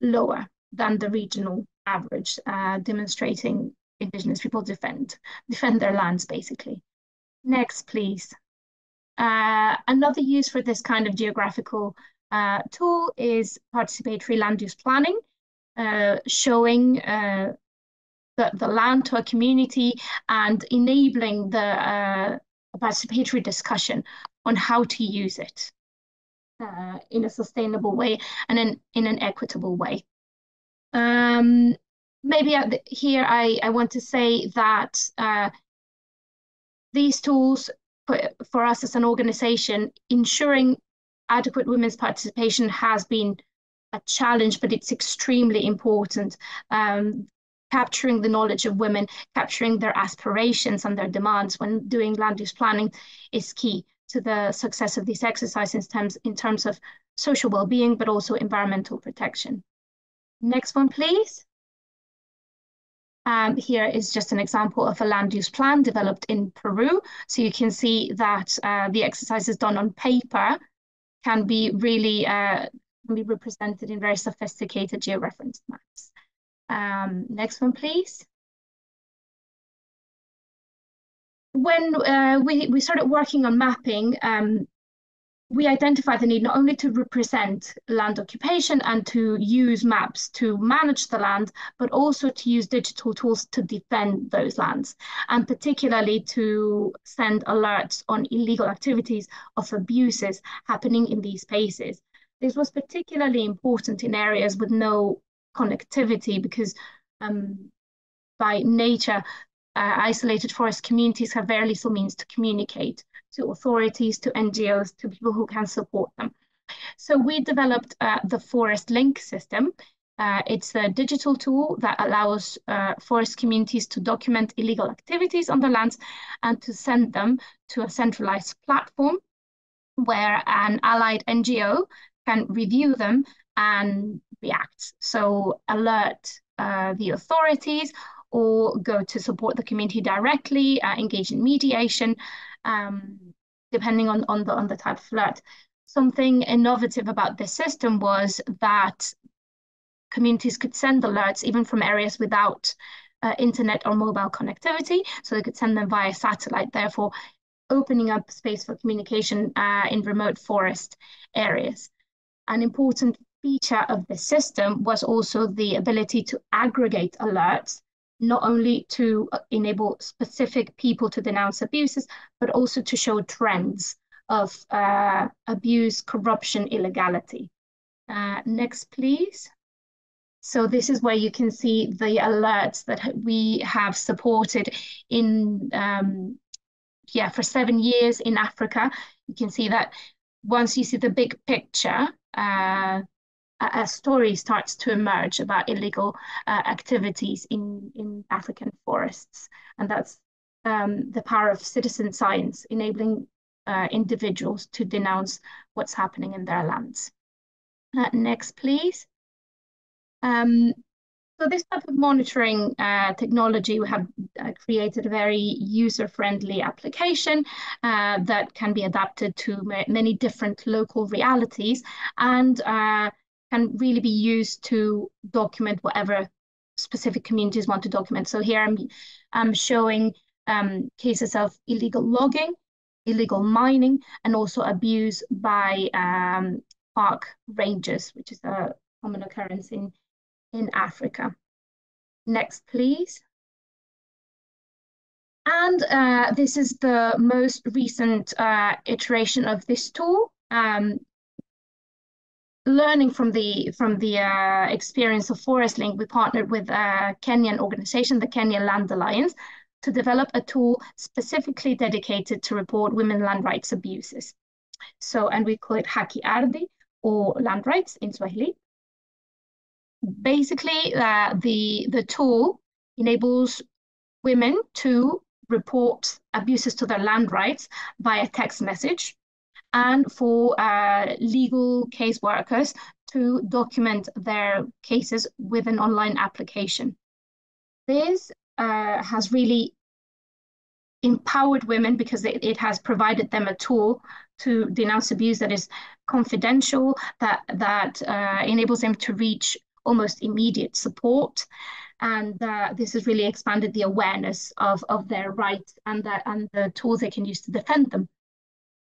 lower than the regional average, uh, demonstrating Indigenous people defend, defend their lands, basically. Next, please. Uh, another use for this kind of geographical uh, tool is participatory land use planning, uh, showing uh, the, the land to a community and enabling the uh, participatory discussion on how to use it in a sustainable way and in, in an equitable way. Um, maybe here I, I want to say that uh, these tools for, us as an organization, ensuring adequate women's participation has been a challenge, but it's extremely important. Um, capturing the knowledge of women, capturing their aspirations and their demands when doing land use planning is key to the success of these exercises in terms, in terms of social well-being, but also environmental protection. Next one, please. Um, here is just an example of a land use plan developed in Peru. So you can see that uh, the exercises done on paper can be really uh, can be represented in very sophisticated georeferenced maps. Um, next one, please. When uh, we, we started working on mapping, um, we identified the need not only to represent land occupation and to use maps to manage the land, but also to use digital tools to defend those lands, and particularly to send alerts on illegal activities of abuses happening in these spaces. This was particularly important in areas with no connectivity because um, by nature, uh, isolated forest communities have very little means to communicate to authorities, to NGOs, to people who can support them. So we developed uh, the Forest Link system. Uh, it's a digital tool that allows uh, forest communities to document illegal activities on their lands and to send them to a centralized platform where an allied NGO can review them and react. So alert uh, the authorities or go to support the community directly, uh, engage in mediation, um, depending on, on, the, on the type of alert. Something innovative about this system was that communities could send alerts even from areas without uh, internet or mobile connectivity. So they could send them via satellite, therefore opening up space for communication uh, in remote forest areas. An important feature of the system was also the ability to aggregate alerts not only to uh, enable specific people to denounce abuses, but also to show trends of uh, abuse, corruption, illegality. Uh, next, please. So this is where you can see the alerts that we have supported in, um, yeah, for seven years in Africa. You can see that once you see the big picture, uh, a story starts to emerge about illegal uh, activities in, in African forests. And that's um, the power of citizen science, enabling uh, individuals to denounce what's happening in their lands. Uh, next, please. Um, so this type of monitoring uh, technology, we have uh, created a very user-friendly application uh, that can be adapted to many different local realities and uh, can really be used to document whatever specific communities want to document. So here I'm, I'm showing um, cases of illegal logging, illegal mining, and also abuse by um, park rangers, which is a common occurrence in, in Africa. Next, please. And uh, this is the most recent uh, iteration of this tool. Um, learning from the from the uh, experience of Forest Link, we partnered with a Kenyan organization, the Kenya Land Alliance, to develop a tool specifically dedicated to report women land rights abuses. So, and we call it Haki Ardhi or land rights in Swahili. Basically, uh, the the tool enables women to report abuses to their land rights via text message and for uh, legal case workers to document their cases with an online application. This uh, has really empowered women because it, it has provided them a tool to denounce abuse that is confidential, that, that uh, enables them to reach almost immediate support. And uh, this has really expanded the awareness of, of their rights and, the, and the tools they can use to defend them.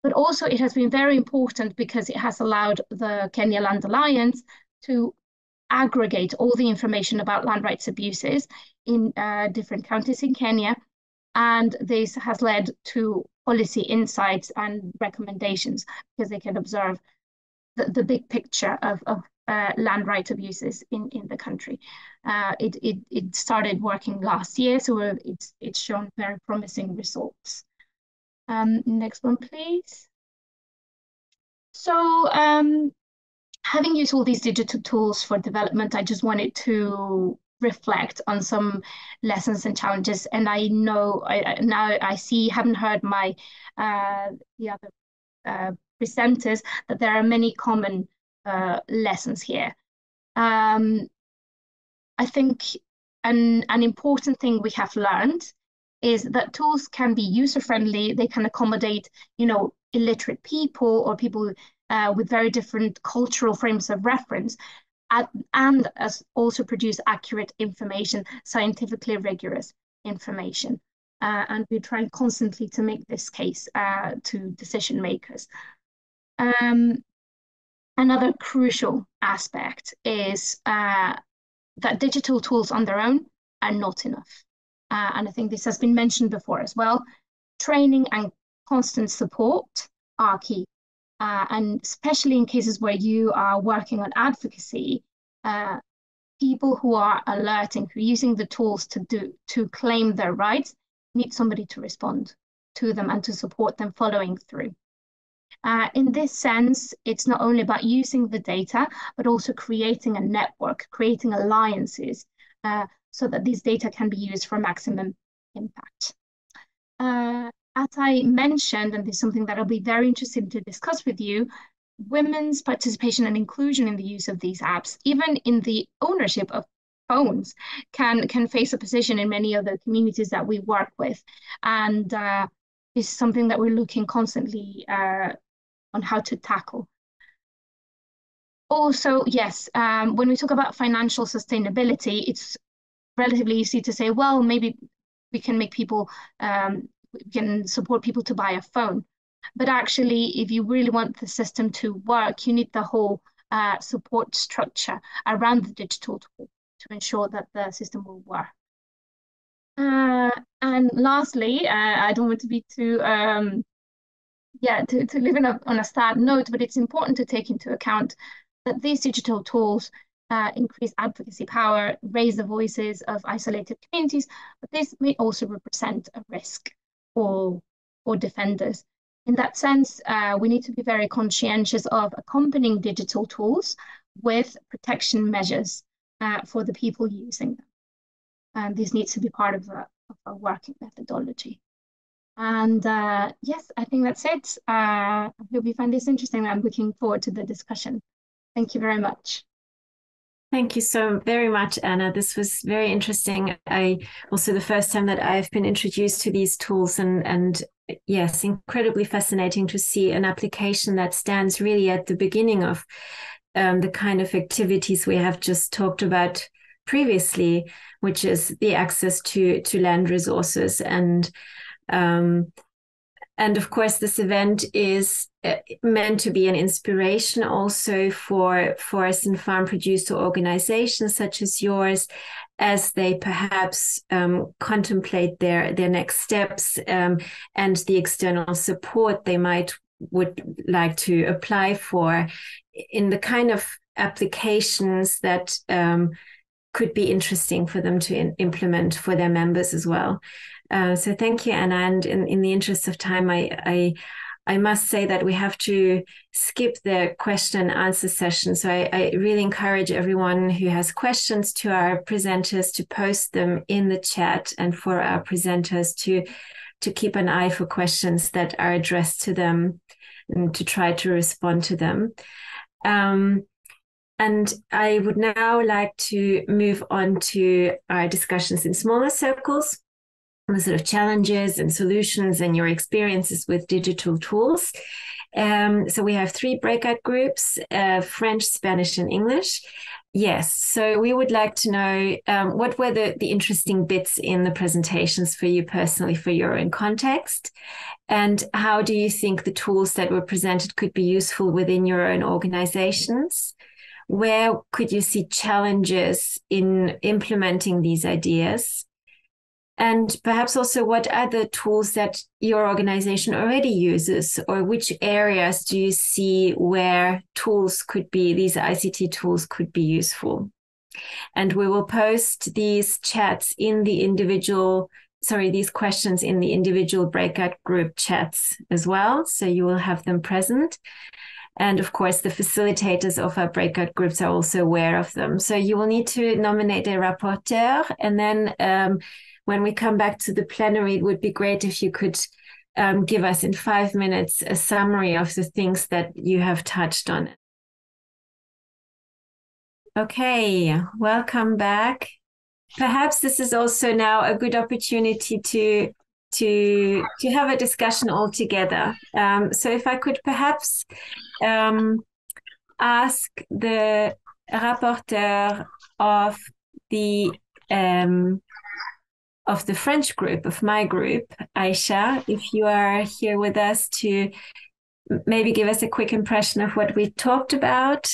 But also it has been very important because it has allowed the Kenya Land Alliance to aggregate all the information about land rights abuses in uh, different counties in Kenya. And this has led to policy insights and recommendations because they can observe the, the big picture of, of uh, land rights abuses in, in the country. Uh, it, it, it started working last year, so it's, it's shown very promising results. Um, next one, please. So um, having used all these digital tools for development, I just wanted to reflect on some lessons and challenges. And I know I, now I see, haven't heard my uh, the other uh, presenters that there are many common uh, lessons here. Um, I think an an important thing we have learned is that tools can be user friendly. They can accommodate, you know, illiterate people or people uh, with very different cultural frames of reference, at, and as also produce accurate information, scientifically rigorous information. Uh, and we're trying constantly to make this case uh, to decision makers. Um, another crucial aspect is uh, that digital tools on their own are not enough. Uh, and I think this has been mentioned before as well. Training and constant support are key. Uh, and especially in cases where you are working on advocacy, uh, people who are alerting, who are using the tools to do to claim their rights, need somebody to respond to them and to support them following through. Uh, in this sense, it's not only about using the data, but also creating a network, creating alliances, uh, so that these data can be used for maximum impact. Uh, as I mentioned, and this is something that I'll be very interested to discuss with you, women's participation and inclusion in the use of these apps, even in the ownership of phones, can can face opposition in many of the communities that we work with, and uh, is something that we're looking constantly uh, on how to tackle. Also, yes, um, when we talk about financial sustainability, it's relatively easy to say, well, maybe we can make people, um, we can support people to buy a phone. But actually, if you really want the system to work, you need the whole uh, support structure around the digital tool to ensure that the system will work. Uh, and lastly, uh, I don't want to be too, um, yeah, to, to live a, on a sad note, but it's important to take into account that these digital tools uh, increase advocacy power, raise the voices of isolated communities, but this may also represent a risk for, for defenders. In that sense, uh, we need to be very conscientious of accompanying digital tools with protection measures uh, for the people using them. And this needs to be part of a, of a working methodology. And uh, yes, I think that's it. Uh, I hope you find this interesting. I'm looking forward to the discussion. Thank you very much. Thank you so very much, Anna. This was very interesting. I also the first time that I've been introduced to these tools and and yes, incredibly fascinating to see an application that stands really at the beginning of um, the kind of activities we have just talked about previously, which is the access to to land resources and um, and of course, this event is uh, meant to be an inspiration also for forest and farm producer organizations such as yours as they perhaps um, contemplate their their next steps um, and the external support they might would like to apply for in the kind of applications that um, could be interesting for them to in- implement for their members as well. Uh, so thank you, Anna. And in, in the interest of time, I, I I must say that we have to skip the question and answer session. So I, I, really encourage everyone who has questions to our presenters to post them in the chat and for our presenters to to keep an eye for questions that are addressed to them and to try to respond to them. Um, and I would now like to move on to our discussions in smaller circles sort of challenges and solutions and your experiences with digital tools. Um, so we have three breakout groups uh, French, Spanish, and English. Yes. So we would like to know um, what were the, the interesting bits in the presentations for you personally, for your own context? And how do you think the tools that were presented could be useful within your own organizations? Where could you see challenges in implementing these ideas? And perhaps also what other tools that your organization already uses? Or which areas do you see where tools could be these ict tools could be useful? And we will post these chats in the individual sorry these questions in the individual breakout group chats as well. So you will have them present. And of course, the facilitators of our breakout groups are also aware of them. So you will need to nominate a rapporteur and then um, when we come back to the plenary, it would be great if you could um, give us in five minutes a summary of the things that you have touched on. Okay, welcome back. Perhaps this is also now a good opportunity to to to have a discussion all together. Um, so if I could perhaps um, ask the rapporteur of the um, of the French group of my group, Aisha, if you are here with us to maybe give us a quick impression of what we talked about,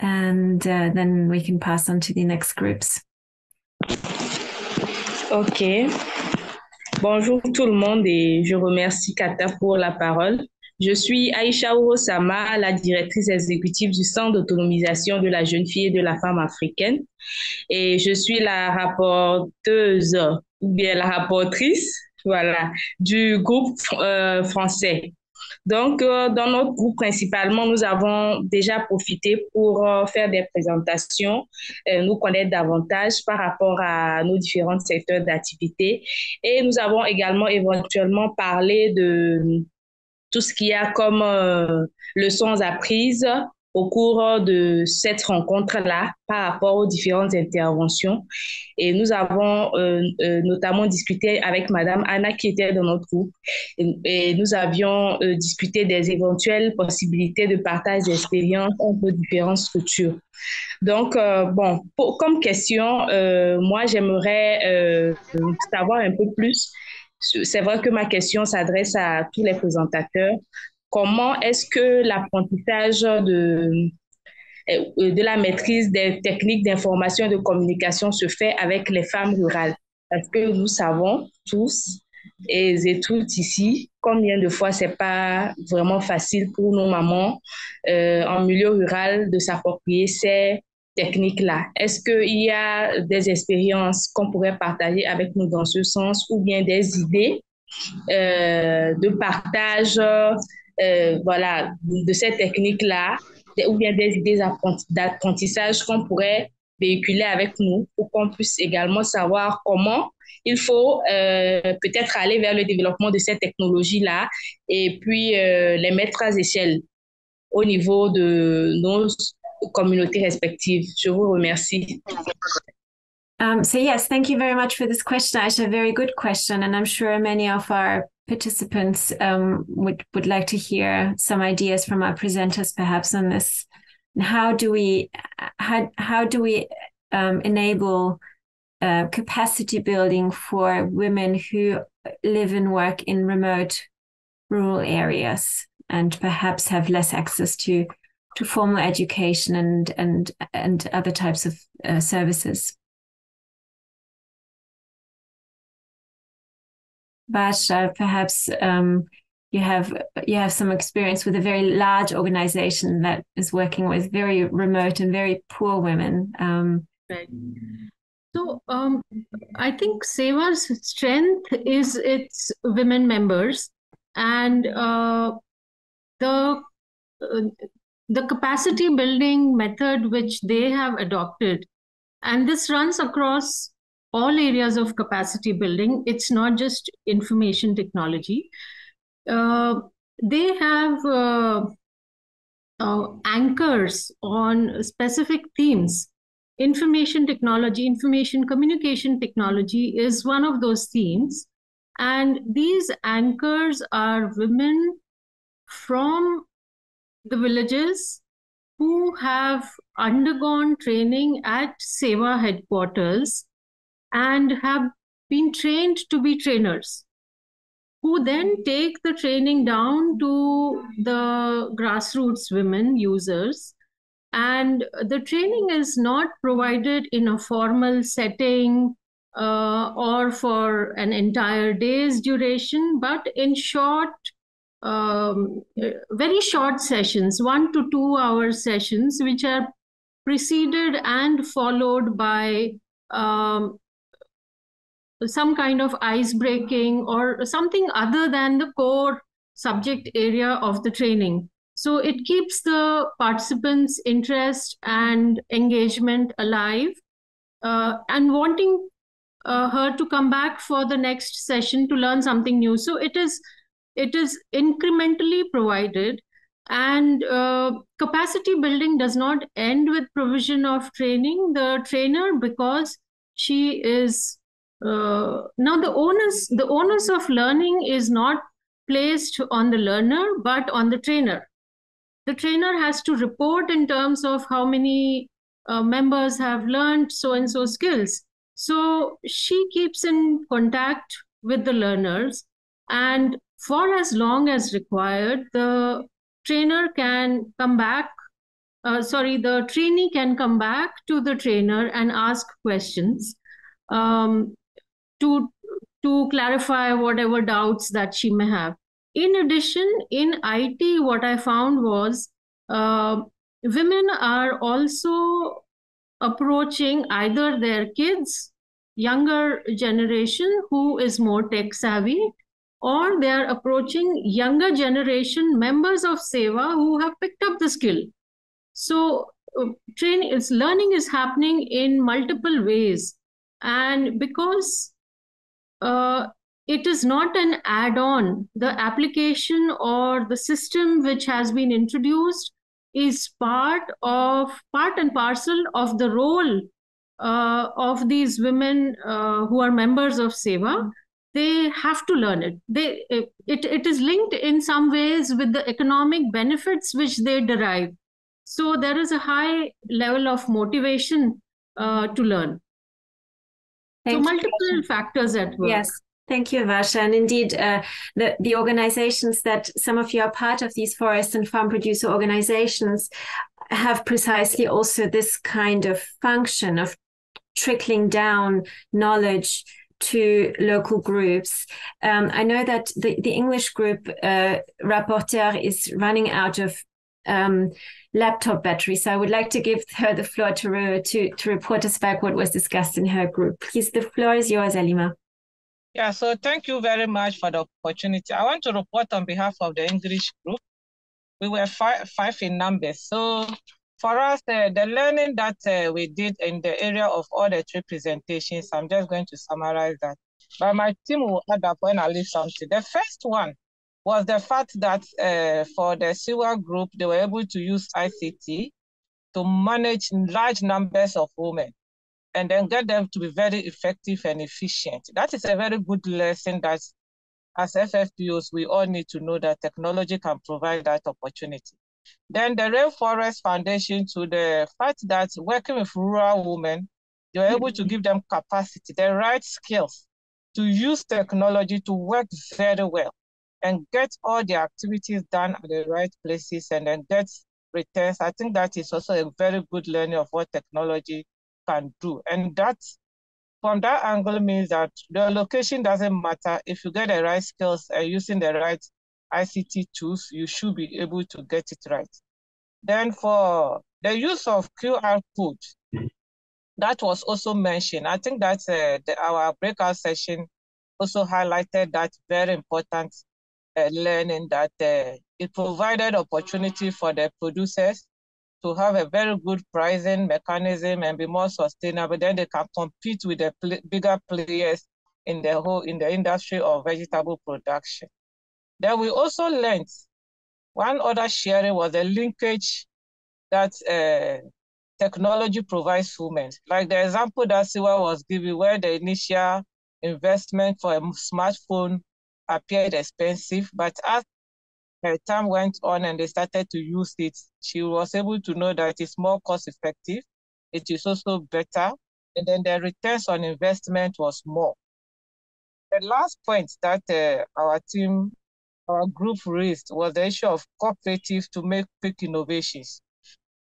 and uh, then we can pass on to the next groups. Ok. Bonjour tout le monde et je remercie Kata pour la parole. Je suis Aïcha Ourosama, la directrice exécutive du Centre d'autonomisation de la jeune fille et de la femme africaine. Et je suis la rapporteuse, ou bien la rapportrice, voilà, du groupe euh, français donc, euh, dans notre groupe, principalement, nous avons déjà profité pour euh, faire des présentations, nous connaître davantage par rapport à nos différents secteurs d'activité. Et nous avons également éventuellement parlé de tout ce qu'il y a comme leçons apprises au cours de cette rencontre-là par rapport aux différentes interventions. Et nous avons euh, euh, notamment discuté avec Madame Anna qui était dans notre groupe et, nous avions euh, discuté des éventuelles possibilités de partage d'expériences entre différentes structures. Donc, bon, comme question, moi, j'aimerais savoir un peu plus. C'est vrai que ma question s'adresse à tous les présentateurs comment est-ce que l'apprentissage de, euh, de la maîtrise des techniques d'information et de communication se fait avec les femmes rurales? Parce que nous savons tous et, toutes ici combien de fois c'est pas vraiment facile pour nos mamans euh, en milieu rural de s'approprier ces techniques-là. Est-ce qu'il y a des expériences qu'on pourrait partager avec nous dans ce sens ou bien des idées euh, de partage euh, voilà, de cette technique-là, ou bien des idées d'apprentissage qu'on pourrait véhiculer avec nous pour qu'on puisse également savoir comment il faut euh, peut-être aller vers le développement de cette technologie-là et puis les mettre à échelle au niveau de nos communautés respectives. Je vous remercie. Um, so yes, thank you very much for this question, Aisha. Very good question, and I'm sure many of our participants um, would would like to hear some ideas from our presenters, perhaps on this. How do we how how do we um, enable uh, capacity building for women who live and work in remote rural areas and perhaps have less access to to formal education and and and other types of uh, services? Varsha, perhaps um, you have you have some experience with a very large organization that is working with very remote and very poor women. Um, right. So um, I think SEWA's strength is its women members and uh, the uh, the capacity building method which they have adopted, and this runs across all areas of capacity building. It's not just information technology. Uh, they have uh, uh, anchors on specific themes. Information technology, information communication technology is one of those themes. And these anchors are women from the villages who have undergone training at SEWA headquarters and have been trained to be trainers who then take the training down to the grassroots women users. And the training is not provided in a formal setting uh, or for an entire day's duration but in short um, very short sessions one to two hour sessions which are preceded and followed by um, some kind of ice breaking or something other than the core subject area of the training. So it keeps the participants' interest and engagement alive uh, and wanting uh, her to come back for the next session to learn something new. So it is it is incrementally provided and uh, capacity building does not end with provision of training. The trainer because she is uh, now the onus the onus of learning is not placed on the learner but on the trainer. The trainer has to report in terms of how many uh, members have learned so and so skills. So she keeps in contact with the learners and for as long as required the trainer can come back uh, sorry the trainee can come back to the trainer and ask questions um, to to clarify whatever doubts that she may have. In addition, in IT, what I found was uh, women are also approaching either their kids, younger generation who is more tech savvy, or they are approaching younger generation members of SEWA who have picked up the skill. So uh, training is learning is happening in multiple ways, and because uh, it is not an add-on. The application or the system which has been introduced is part of part and parcel of the role uh, of these women uh, who are members of SEWA. They have to learn it. They it, it is linked in some ways with the economic benefits which they derive. So there is a high level of motivation uh, to learn. Thank so multiple you. factors at work. Yes. Thank you, Varsha. And indeed, uh, the, the organizations that some of you are part of, these forest and farm producer organizations, have precisely also this kind of function of trickling down knowledge to local groups. Um, I know that the, the English group uh, rapporteur is running out of um, laptop battery. So I would like to give her the floor to, to, to report us back what was discussed in her group. Please, the floor is yours, Alima. Yeah, so thank you very much for the opportunity. I want to report on behalf of the English group. We were five, five in numbers. So for us, uh, the learning that uh, we did in the area of all the three presentations, I'm just going to summarize that. But my team will add up when I leave something. The first one was the fact that uh, for the SEWA group, they were able to use ICT to manage large numbers of women and then get them to be very effective and efficient. That is a very good lesson that as FFPOs, we all need to know that technology can provide that opportunity. Then the Rainforest Foundation to the fact that working with rural women, you're able to give them capacity, the right skills to use technology to work very well and get all the activities done at the right places and then get returns. I think that is also a very good learning of what technology can do. And that, from that angle means that the location doesn't matter. If you get the right skills and using the right ICT tools, you should be able to get it right. Then for the use of QR code, that was also mentioned. I think that uh, the, our breakout session also highlighted that very important uh, learning that uh, it provided opportunity for the producers to have a very good pricing mechanism and be more sustainable, then they can compete with the pl bigger players in the whole in the industry of vegetable production. Then we also learned one other sharing was the linkage that uh, technology provides women. Like the example that SEWA was giving, where the initial investment for a smartphone appeared expensive, but as her time went on and they started to use it, she was able to know that it's more cost effective. It is also better. And then the returns on investment was more. The last point that uh, our team, our group raised was the issue of cooperatives to make quick innovations.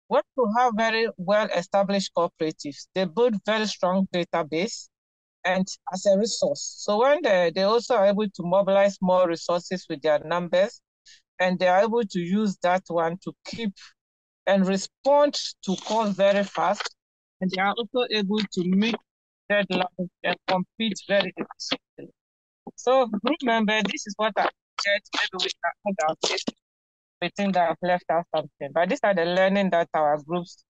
What to have very well-established cooperatives, they build very strong database and as a resource. So when they, they also are able to mobilize more resources with their numbers, and they are able to use that one to keep and respond to calls very fast. And they are also able to meet deadlines and compete very efficiently. So group member, this is what I said. Maybe we can add it. We think that I've left out something. But these are the learning that our groups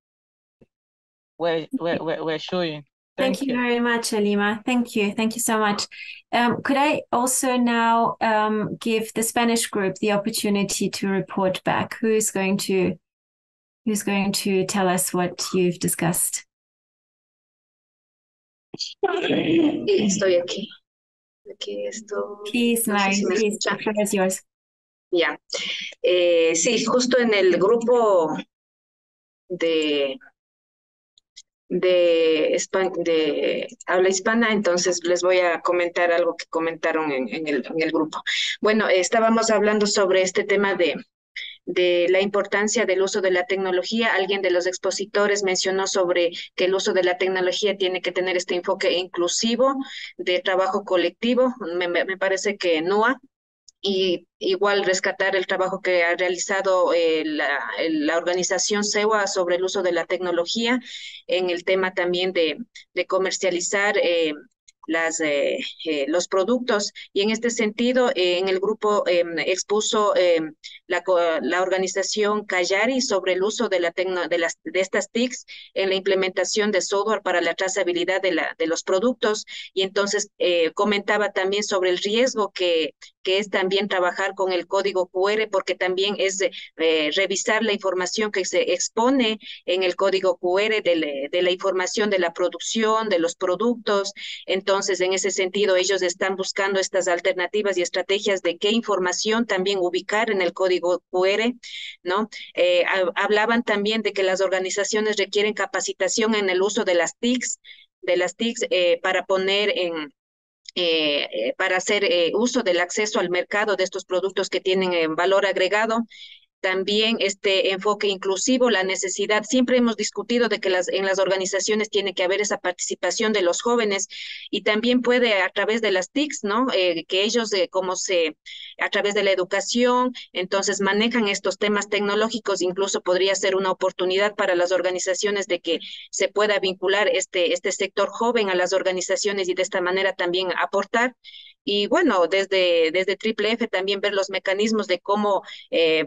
were, were, were, were showing. Thank, Thank you, you, very much, Alima. Thank you. Thank you so much. Um, could I also now um, give the Spanish group the opportunity to report back? Who's going to who's going to tell us what you've discussed? estoy aquí. Aquí esto. Please, no si. Ya. Eh, sí, justo en el grupo de, de, de habla hispana, entonces les voy a comentar algo que comentaron en, en el, en el grupo. Bueno, estábamos hablando sobre este tema de, de la importancia del uso de la tecnología. Alguien de los expositores mencionó sobre que el uso de la tecnología tiene que tener este enfoque inclusivo de trabajo colectivo. Me, me- parece que NUA y igual rescatar el trabajo que ha realizado eh, la, la organización SEWA sobre el uso de la tecnología en el tema también de, de comercializar eh, las, eh, eh, los productos. Y en este sentido, eh, en el grupo eh, expuso eh, la, la organización Callari sobre el uso de, la tecno- de, las, de estas TICs en la implementación de software para la trazabilidad de, la, de los productos. Y entonces comentaba también sobre el riesgo que que es también trabajar con el código QR, porque también es eh, revisar la información que se expone en el código QR de, le, de, la información de la producción, de los productos. Entonces, en ese sentido, ellos están buscando estas alternativas y estrategias de qué información también ubicar en el código QR, ¿no? Eh, hablaban también de que las organizaciones requieren capacitación en el uso de las TICs, de las TICs eh, para poner en eh, para hacer eh, uso del acceso al mercado de estos productos que tienen eh, valor agregado. También este enfoque inclusivo, la necesidad, siempre hemos discutido de que las, en las organizaciones tiene que haber esa participación de los jóvenes y también puede a través de las TICs, ¿no? Eh, que ellos, eh, como se, a través de la educación, entonces manejan estos temas tecnológicos, incluso podría ser una oportunidad para las organizaciones de que se pueda vincular este, este sector joven a las organizaciones y de esta manera también aportar. Y bueno, desde, desde Triple F también ver los mecanismos de cómo eh,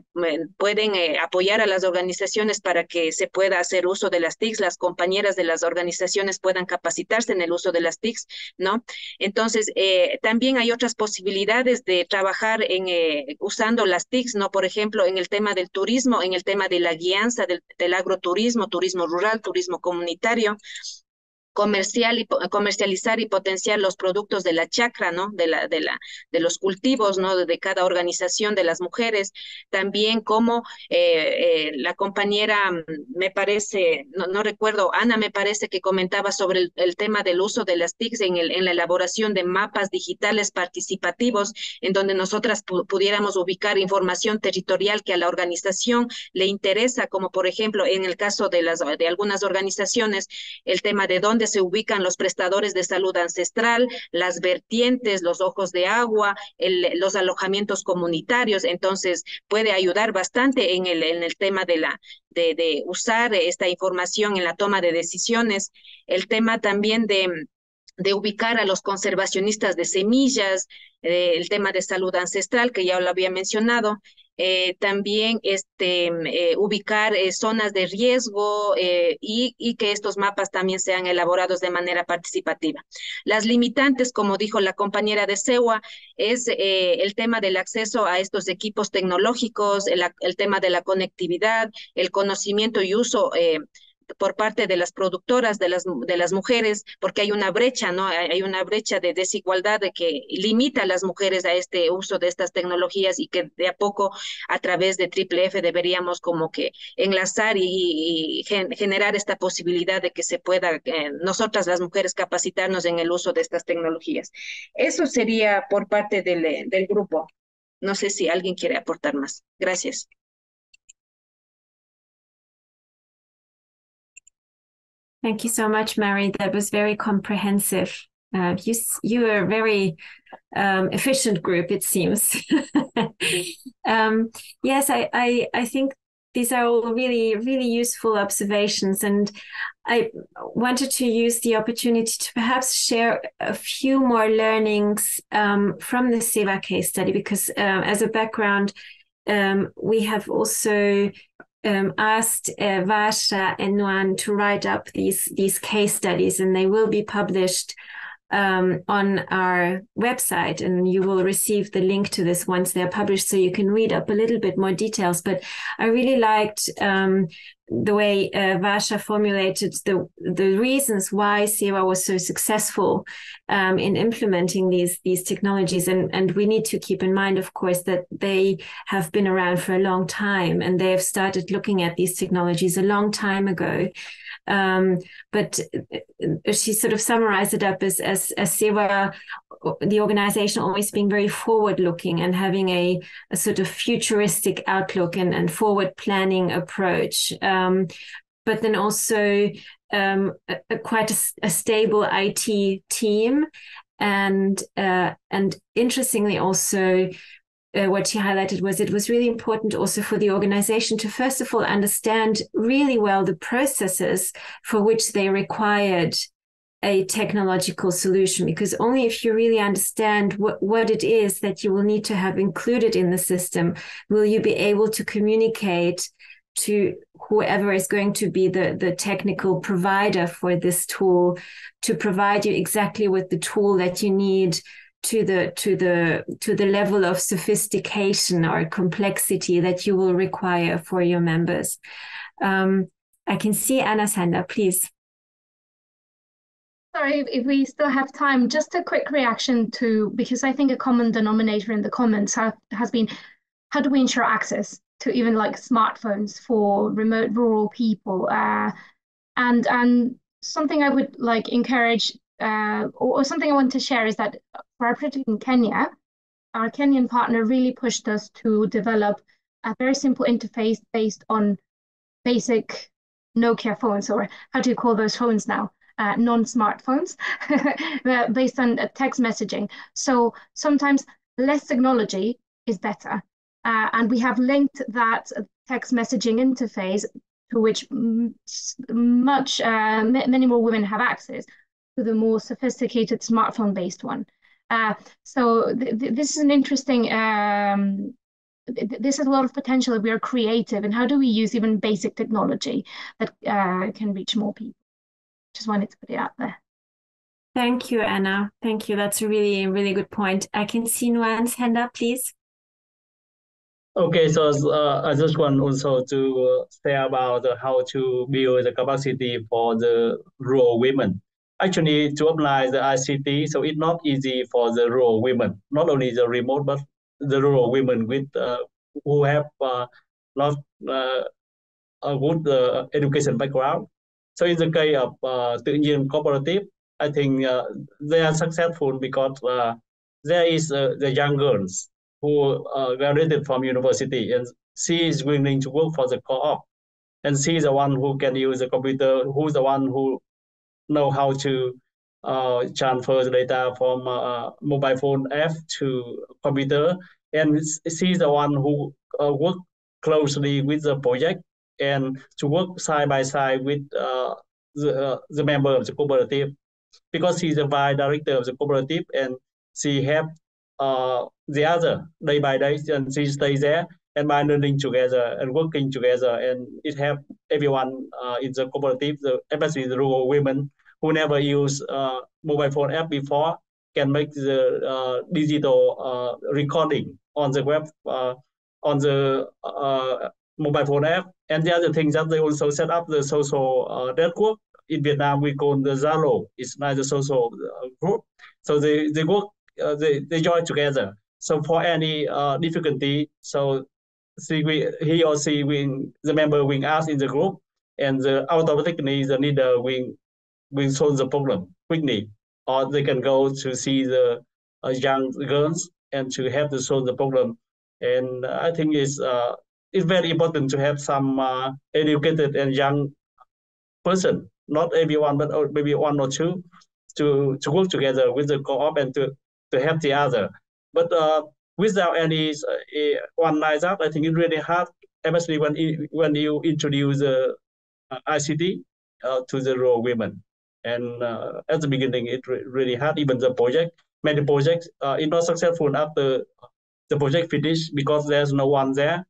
pueden eh, apoyar a las organizaciones para que se pueda hacer uso de las TICs, las compañeras de las organizaciones puedan capacitarse en el uso de las TICs, ¿no? Entonces, eh, también hay otras posibilidades de trabajar en eh, usando las TICs, ¿no? Por ejemplo, en el tema del turismo, en el tema de la guianza del, del agroturismo, turismo rural, turismo comunitario, comercial y comercializar y potenciar los productos de la chacra, ¿no? De la de la de los cultivos, ¿no? De, cada organización de las mujeres, también como eh, eh, la compañera me parece, no, no, recuerdo, Ana me parece que comentaba sobre el, el, tema del uso de las TICs en, el, en la elaboración de mapas digitales participativos, en donde nosotras pudiéramos ubicar información territorial que a la organización le interesa, como por ejemplo en el caso de las de algunas organizaciones, el tema de dónde se ubican los prestadores de salud ancestral, las vertientes, los ojos de agua, los alojamientos comunitarios. Entonces, puede ayudar bastante en el, en el tema de, la, de, de usar esta información en la toma de decisiones. El tema también de de ubicar a los conservacionistas de semillas, eh, el tema de salud ancestral, que ya lo había mencionado, eh, también este, eh, ubicar eh, zonas de riesgo y, que estos mapas también sean elaborados de manera participativa. Las limitantes, como dijo la compañera de SEWA, es el tema del acceso a estos equipos tecnológicos, el, el tema de la conectividad, el conocimiento y uso por parte de las productoras, de las, de las mujeres, porque hay una brecha, ¿no? Hay una brecha de desigualdad de que limita a las mujeres a este uso de estas tecnologías y que de a poco a través de Triple F deberíamos como que enlazar y, generar esta posibilidad de que se pueda, eh, nosotras las mujeres, capacitarnos en el uso de estas tecnologías. Eso sería por parte del grupo. No sé si alguien quiere aportar más. Gracias. Thank you so much, Mary. That was very comprehensive. Uh, you you are a very um, efficient group, it seems. *laughs* um, yes, I, I I think these are all really really useful observations, and I wanted to use the opportunity to perhaps share a few more learnings um, from the SEWA case study because, uh, as a background, we have also um, asked uh, Varsha and Nuan to write up these these case studies, and they will be published um, on our website, and you will receive the link to this once they're published, so you can read up a little bit more details. But I really liked um, the way uh, Varsha formulated the the reasons why SEWA was so successful um, in implementing these these technologies, and and we need to keep in mind, of course, that they have been around for a long time, and they have started looking at these technologies a long time ago. Um, but uh, she sort of summarized it up as as, as SEWA, the organization always being very forward looking and having a, a sort of futuristic outlook and, and forward planning approach. Um, but then also um, a, a quite a, a, stable IT team, and uh, and interestingly also uh, what she highlighted was it was really important also for the organization to first of all understand really well the processes for which they required a technological solution because only if you really understand what, what it is that you will need to have included in the system will you be able to communicate to whoever is going to be the, the technical provider for this tool to provide you exactly with the tool that you need to the to the to the level of sophistication or complexity that you will require for your members. Um, I can see Anna's hand up, please. Sorry, if we still have time, just a quick reaction to because I think a common denominator in the comments have, has been how do we ensure access to even like smartphones for remote rural people? Uh, and and something I would like encourage uh, or, something I want to share is that for our project in Kenya, our Kenyan partner really pushed us to develop a very simple interface based on basic Nokia phones, or how do you call those phones now? Uh, non-smartphones, *laughs* based on uh, text messaging. So sometimes less technology is better. Uh, and we have linked that text messaging interface to which much uh, many more women have access to the more sophisticated smartphone based one. Uh, so th th this is an interesting, um, th this has a lot of potential if we are creative and how do we use even basic technology that uh, can reach more people. Just wanted to put it out there. Thank you, Anna. Thank you. That's a really, really good point. I can see Nuan's hand up, please. Okay, so uh, I just want also to uh, say about how to build the capacity for the rural women actually to apply the ICT, so it's not easy for the rural women, not only the remote, but the rural women with uh, who have uh, not uh, a good uh, education background. So in the case of uh, Tự Nhiên Cooperative, I think uh, they are successful because uh, there is the young girls who graduated from university and she is willing to work for the co-op and she is the one who can use the computer, who's the one who know how to uh, transfer the data from uh, mobile phone app to computer. And she's the one who uh, work closely with the project and to work side by side with uh, the, uh, the member of the cooperative because she's the vice director of the cooperative and she help uh, the other day by day and she stays there and by learning together and working together and it help everyone uh, in the cooperative, the, especially the rural women who never used uh, mobile phone app before can make the uh, digital uh, recording on the web uh, on the mobile phone app. And the other thing that they also set up the social network in Vietnam. We call the Zalo. It's like the social group. So they they work they they join together. So for any difficulty, so he or she will the member will ask in the group, and the automatically the leader will will solve the problem quickly, or they can go to see the uh, young girls and to help to solve the problem. And I think it's uh, it's very important to have some uh, educated and young person, not everyone, but maybe one or two, to to work together with the co-op and to to help the other. But without any uh, one like that, I think it's really hard, especially when when you introduce the uh, ICT uh, to the rural women. And uh, at the beginning, it re really hard. Even the project, many projects, uh, it was successful after the project finished because there's no one there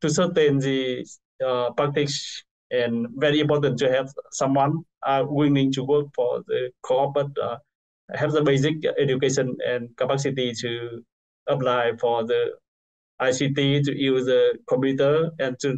to sustain the uh, practice. And very important to have someone uh, willing to work for the co-op. But uh, have the basic education and capacity to apply for the ICT to use the computer and to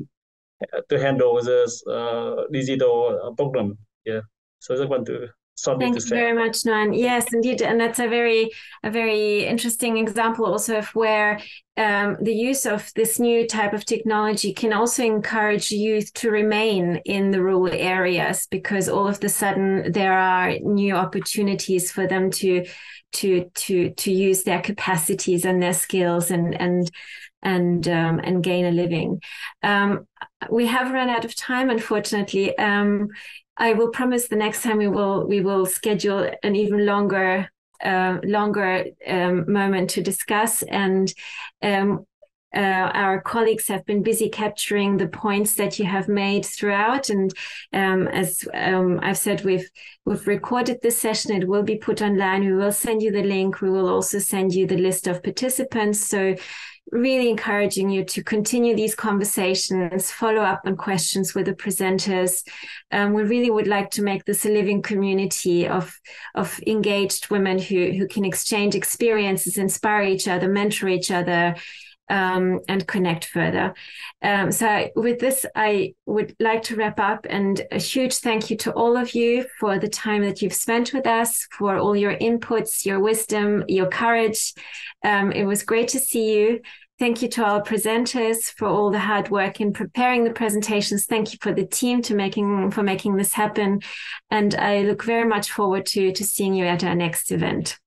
to handle the uh, digital program. Yeah, so I just want to Thank you very much, Nguyen. Yes, indeed, and that's a very a very interesting example also of where um, the use of this new type of technology can also encourage youth to remain in the rural areas because all of the sudden there are new opportunities for them to to to to use their capacities and their skills and and and um, and gain a living. Um, we have run out of time, unfortunately. Um, I will promise the next time we will we will schedule an even longer uh, longer um, moment to discuss and. Um, uh, our colleagues have been busy capturing the points that you have made throughout, and um, as um, I've said, we've we've recorded this session. It will be put online. We will send you the link. We will also send you the list of participants. So really encouraging you to continue these conversations, follow up on questions with the presenters. Um, we really would like to make this a living community of, of engaged women who, who can exchange experiences, inspire each other, mentor each other, um, and connect further. Um, so, with this, I would like to wrap up and a huge thank you to all of you for the time that you've spent with us, for all your inputs, your wisdom, your courage. Um, it was great to see you. Thank you to our presenters for all the hard work in preparing the presentations. Thank you for the team to making for making this happen, and I look very much forward to to seeing you at our next event.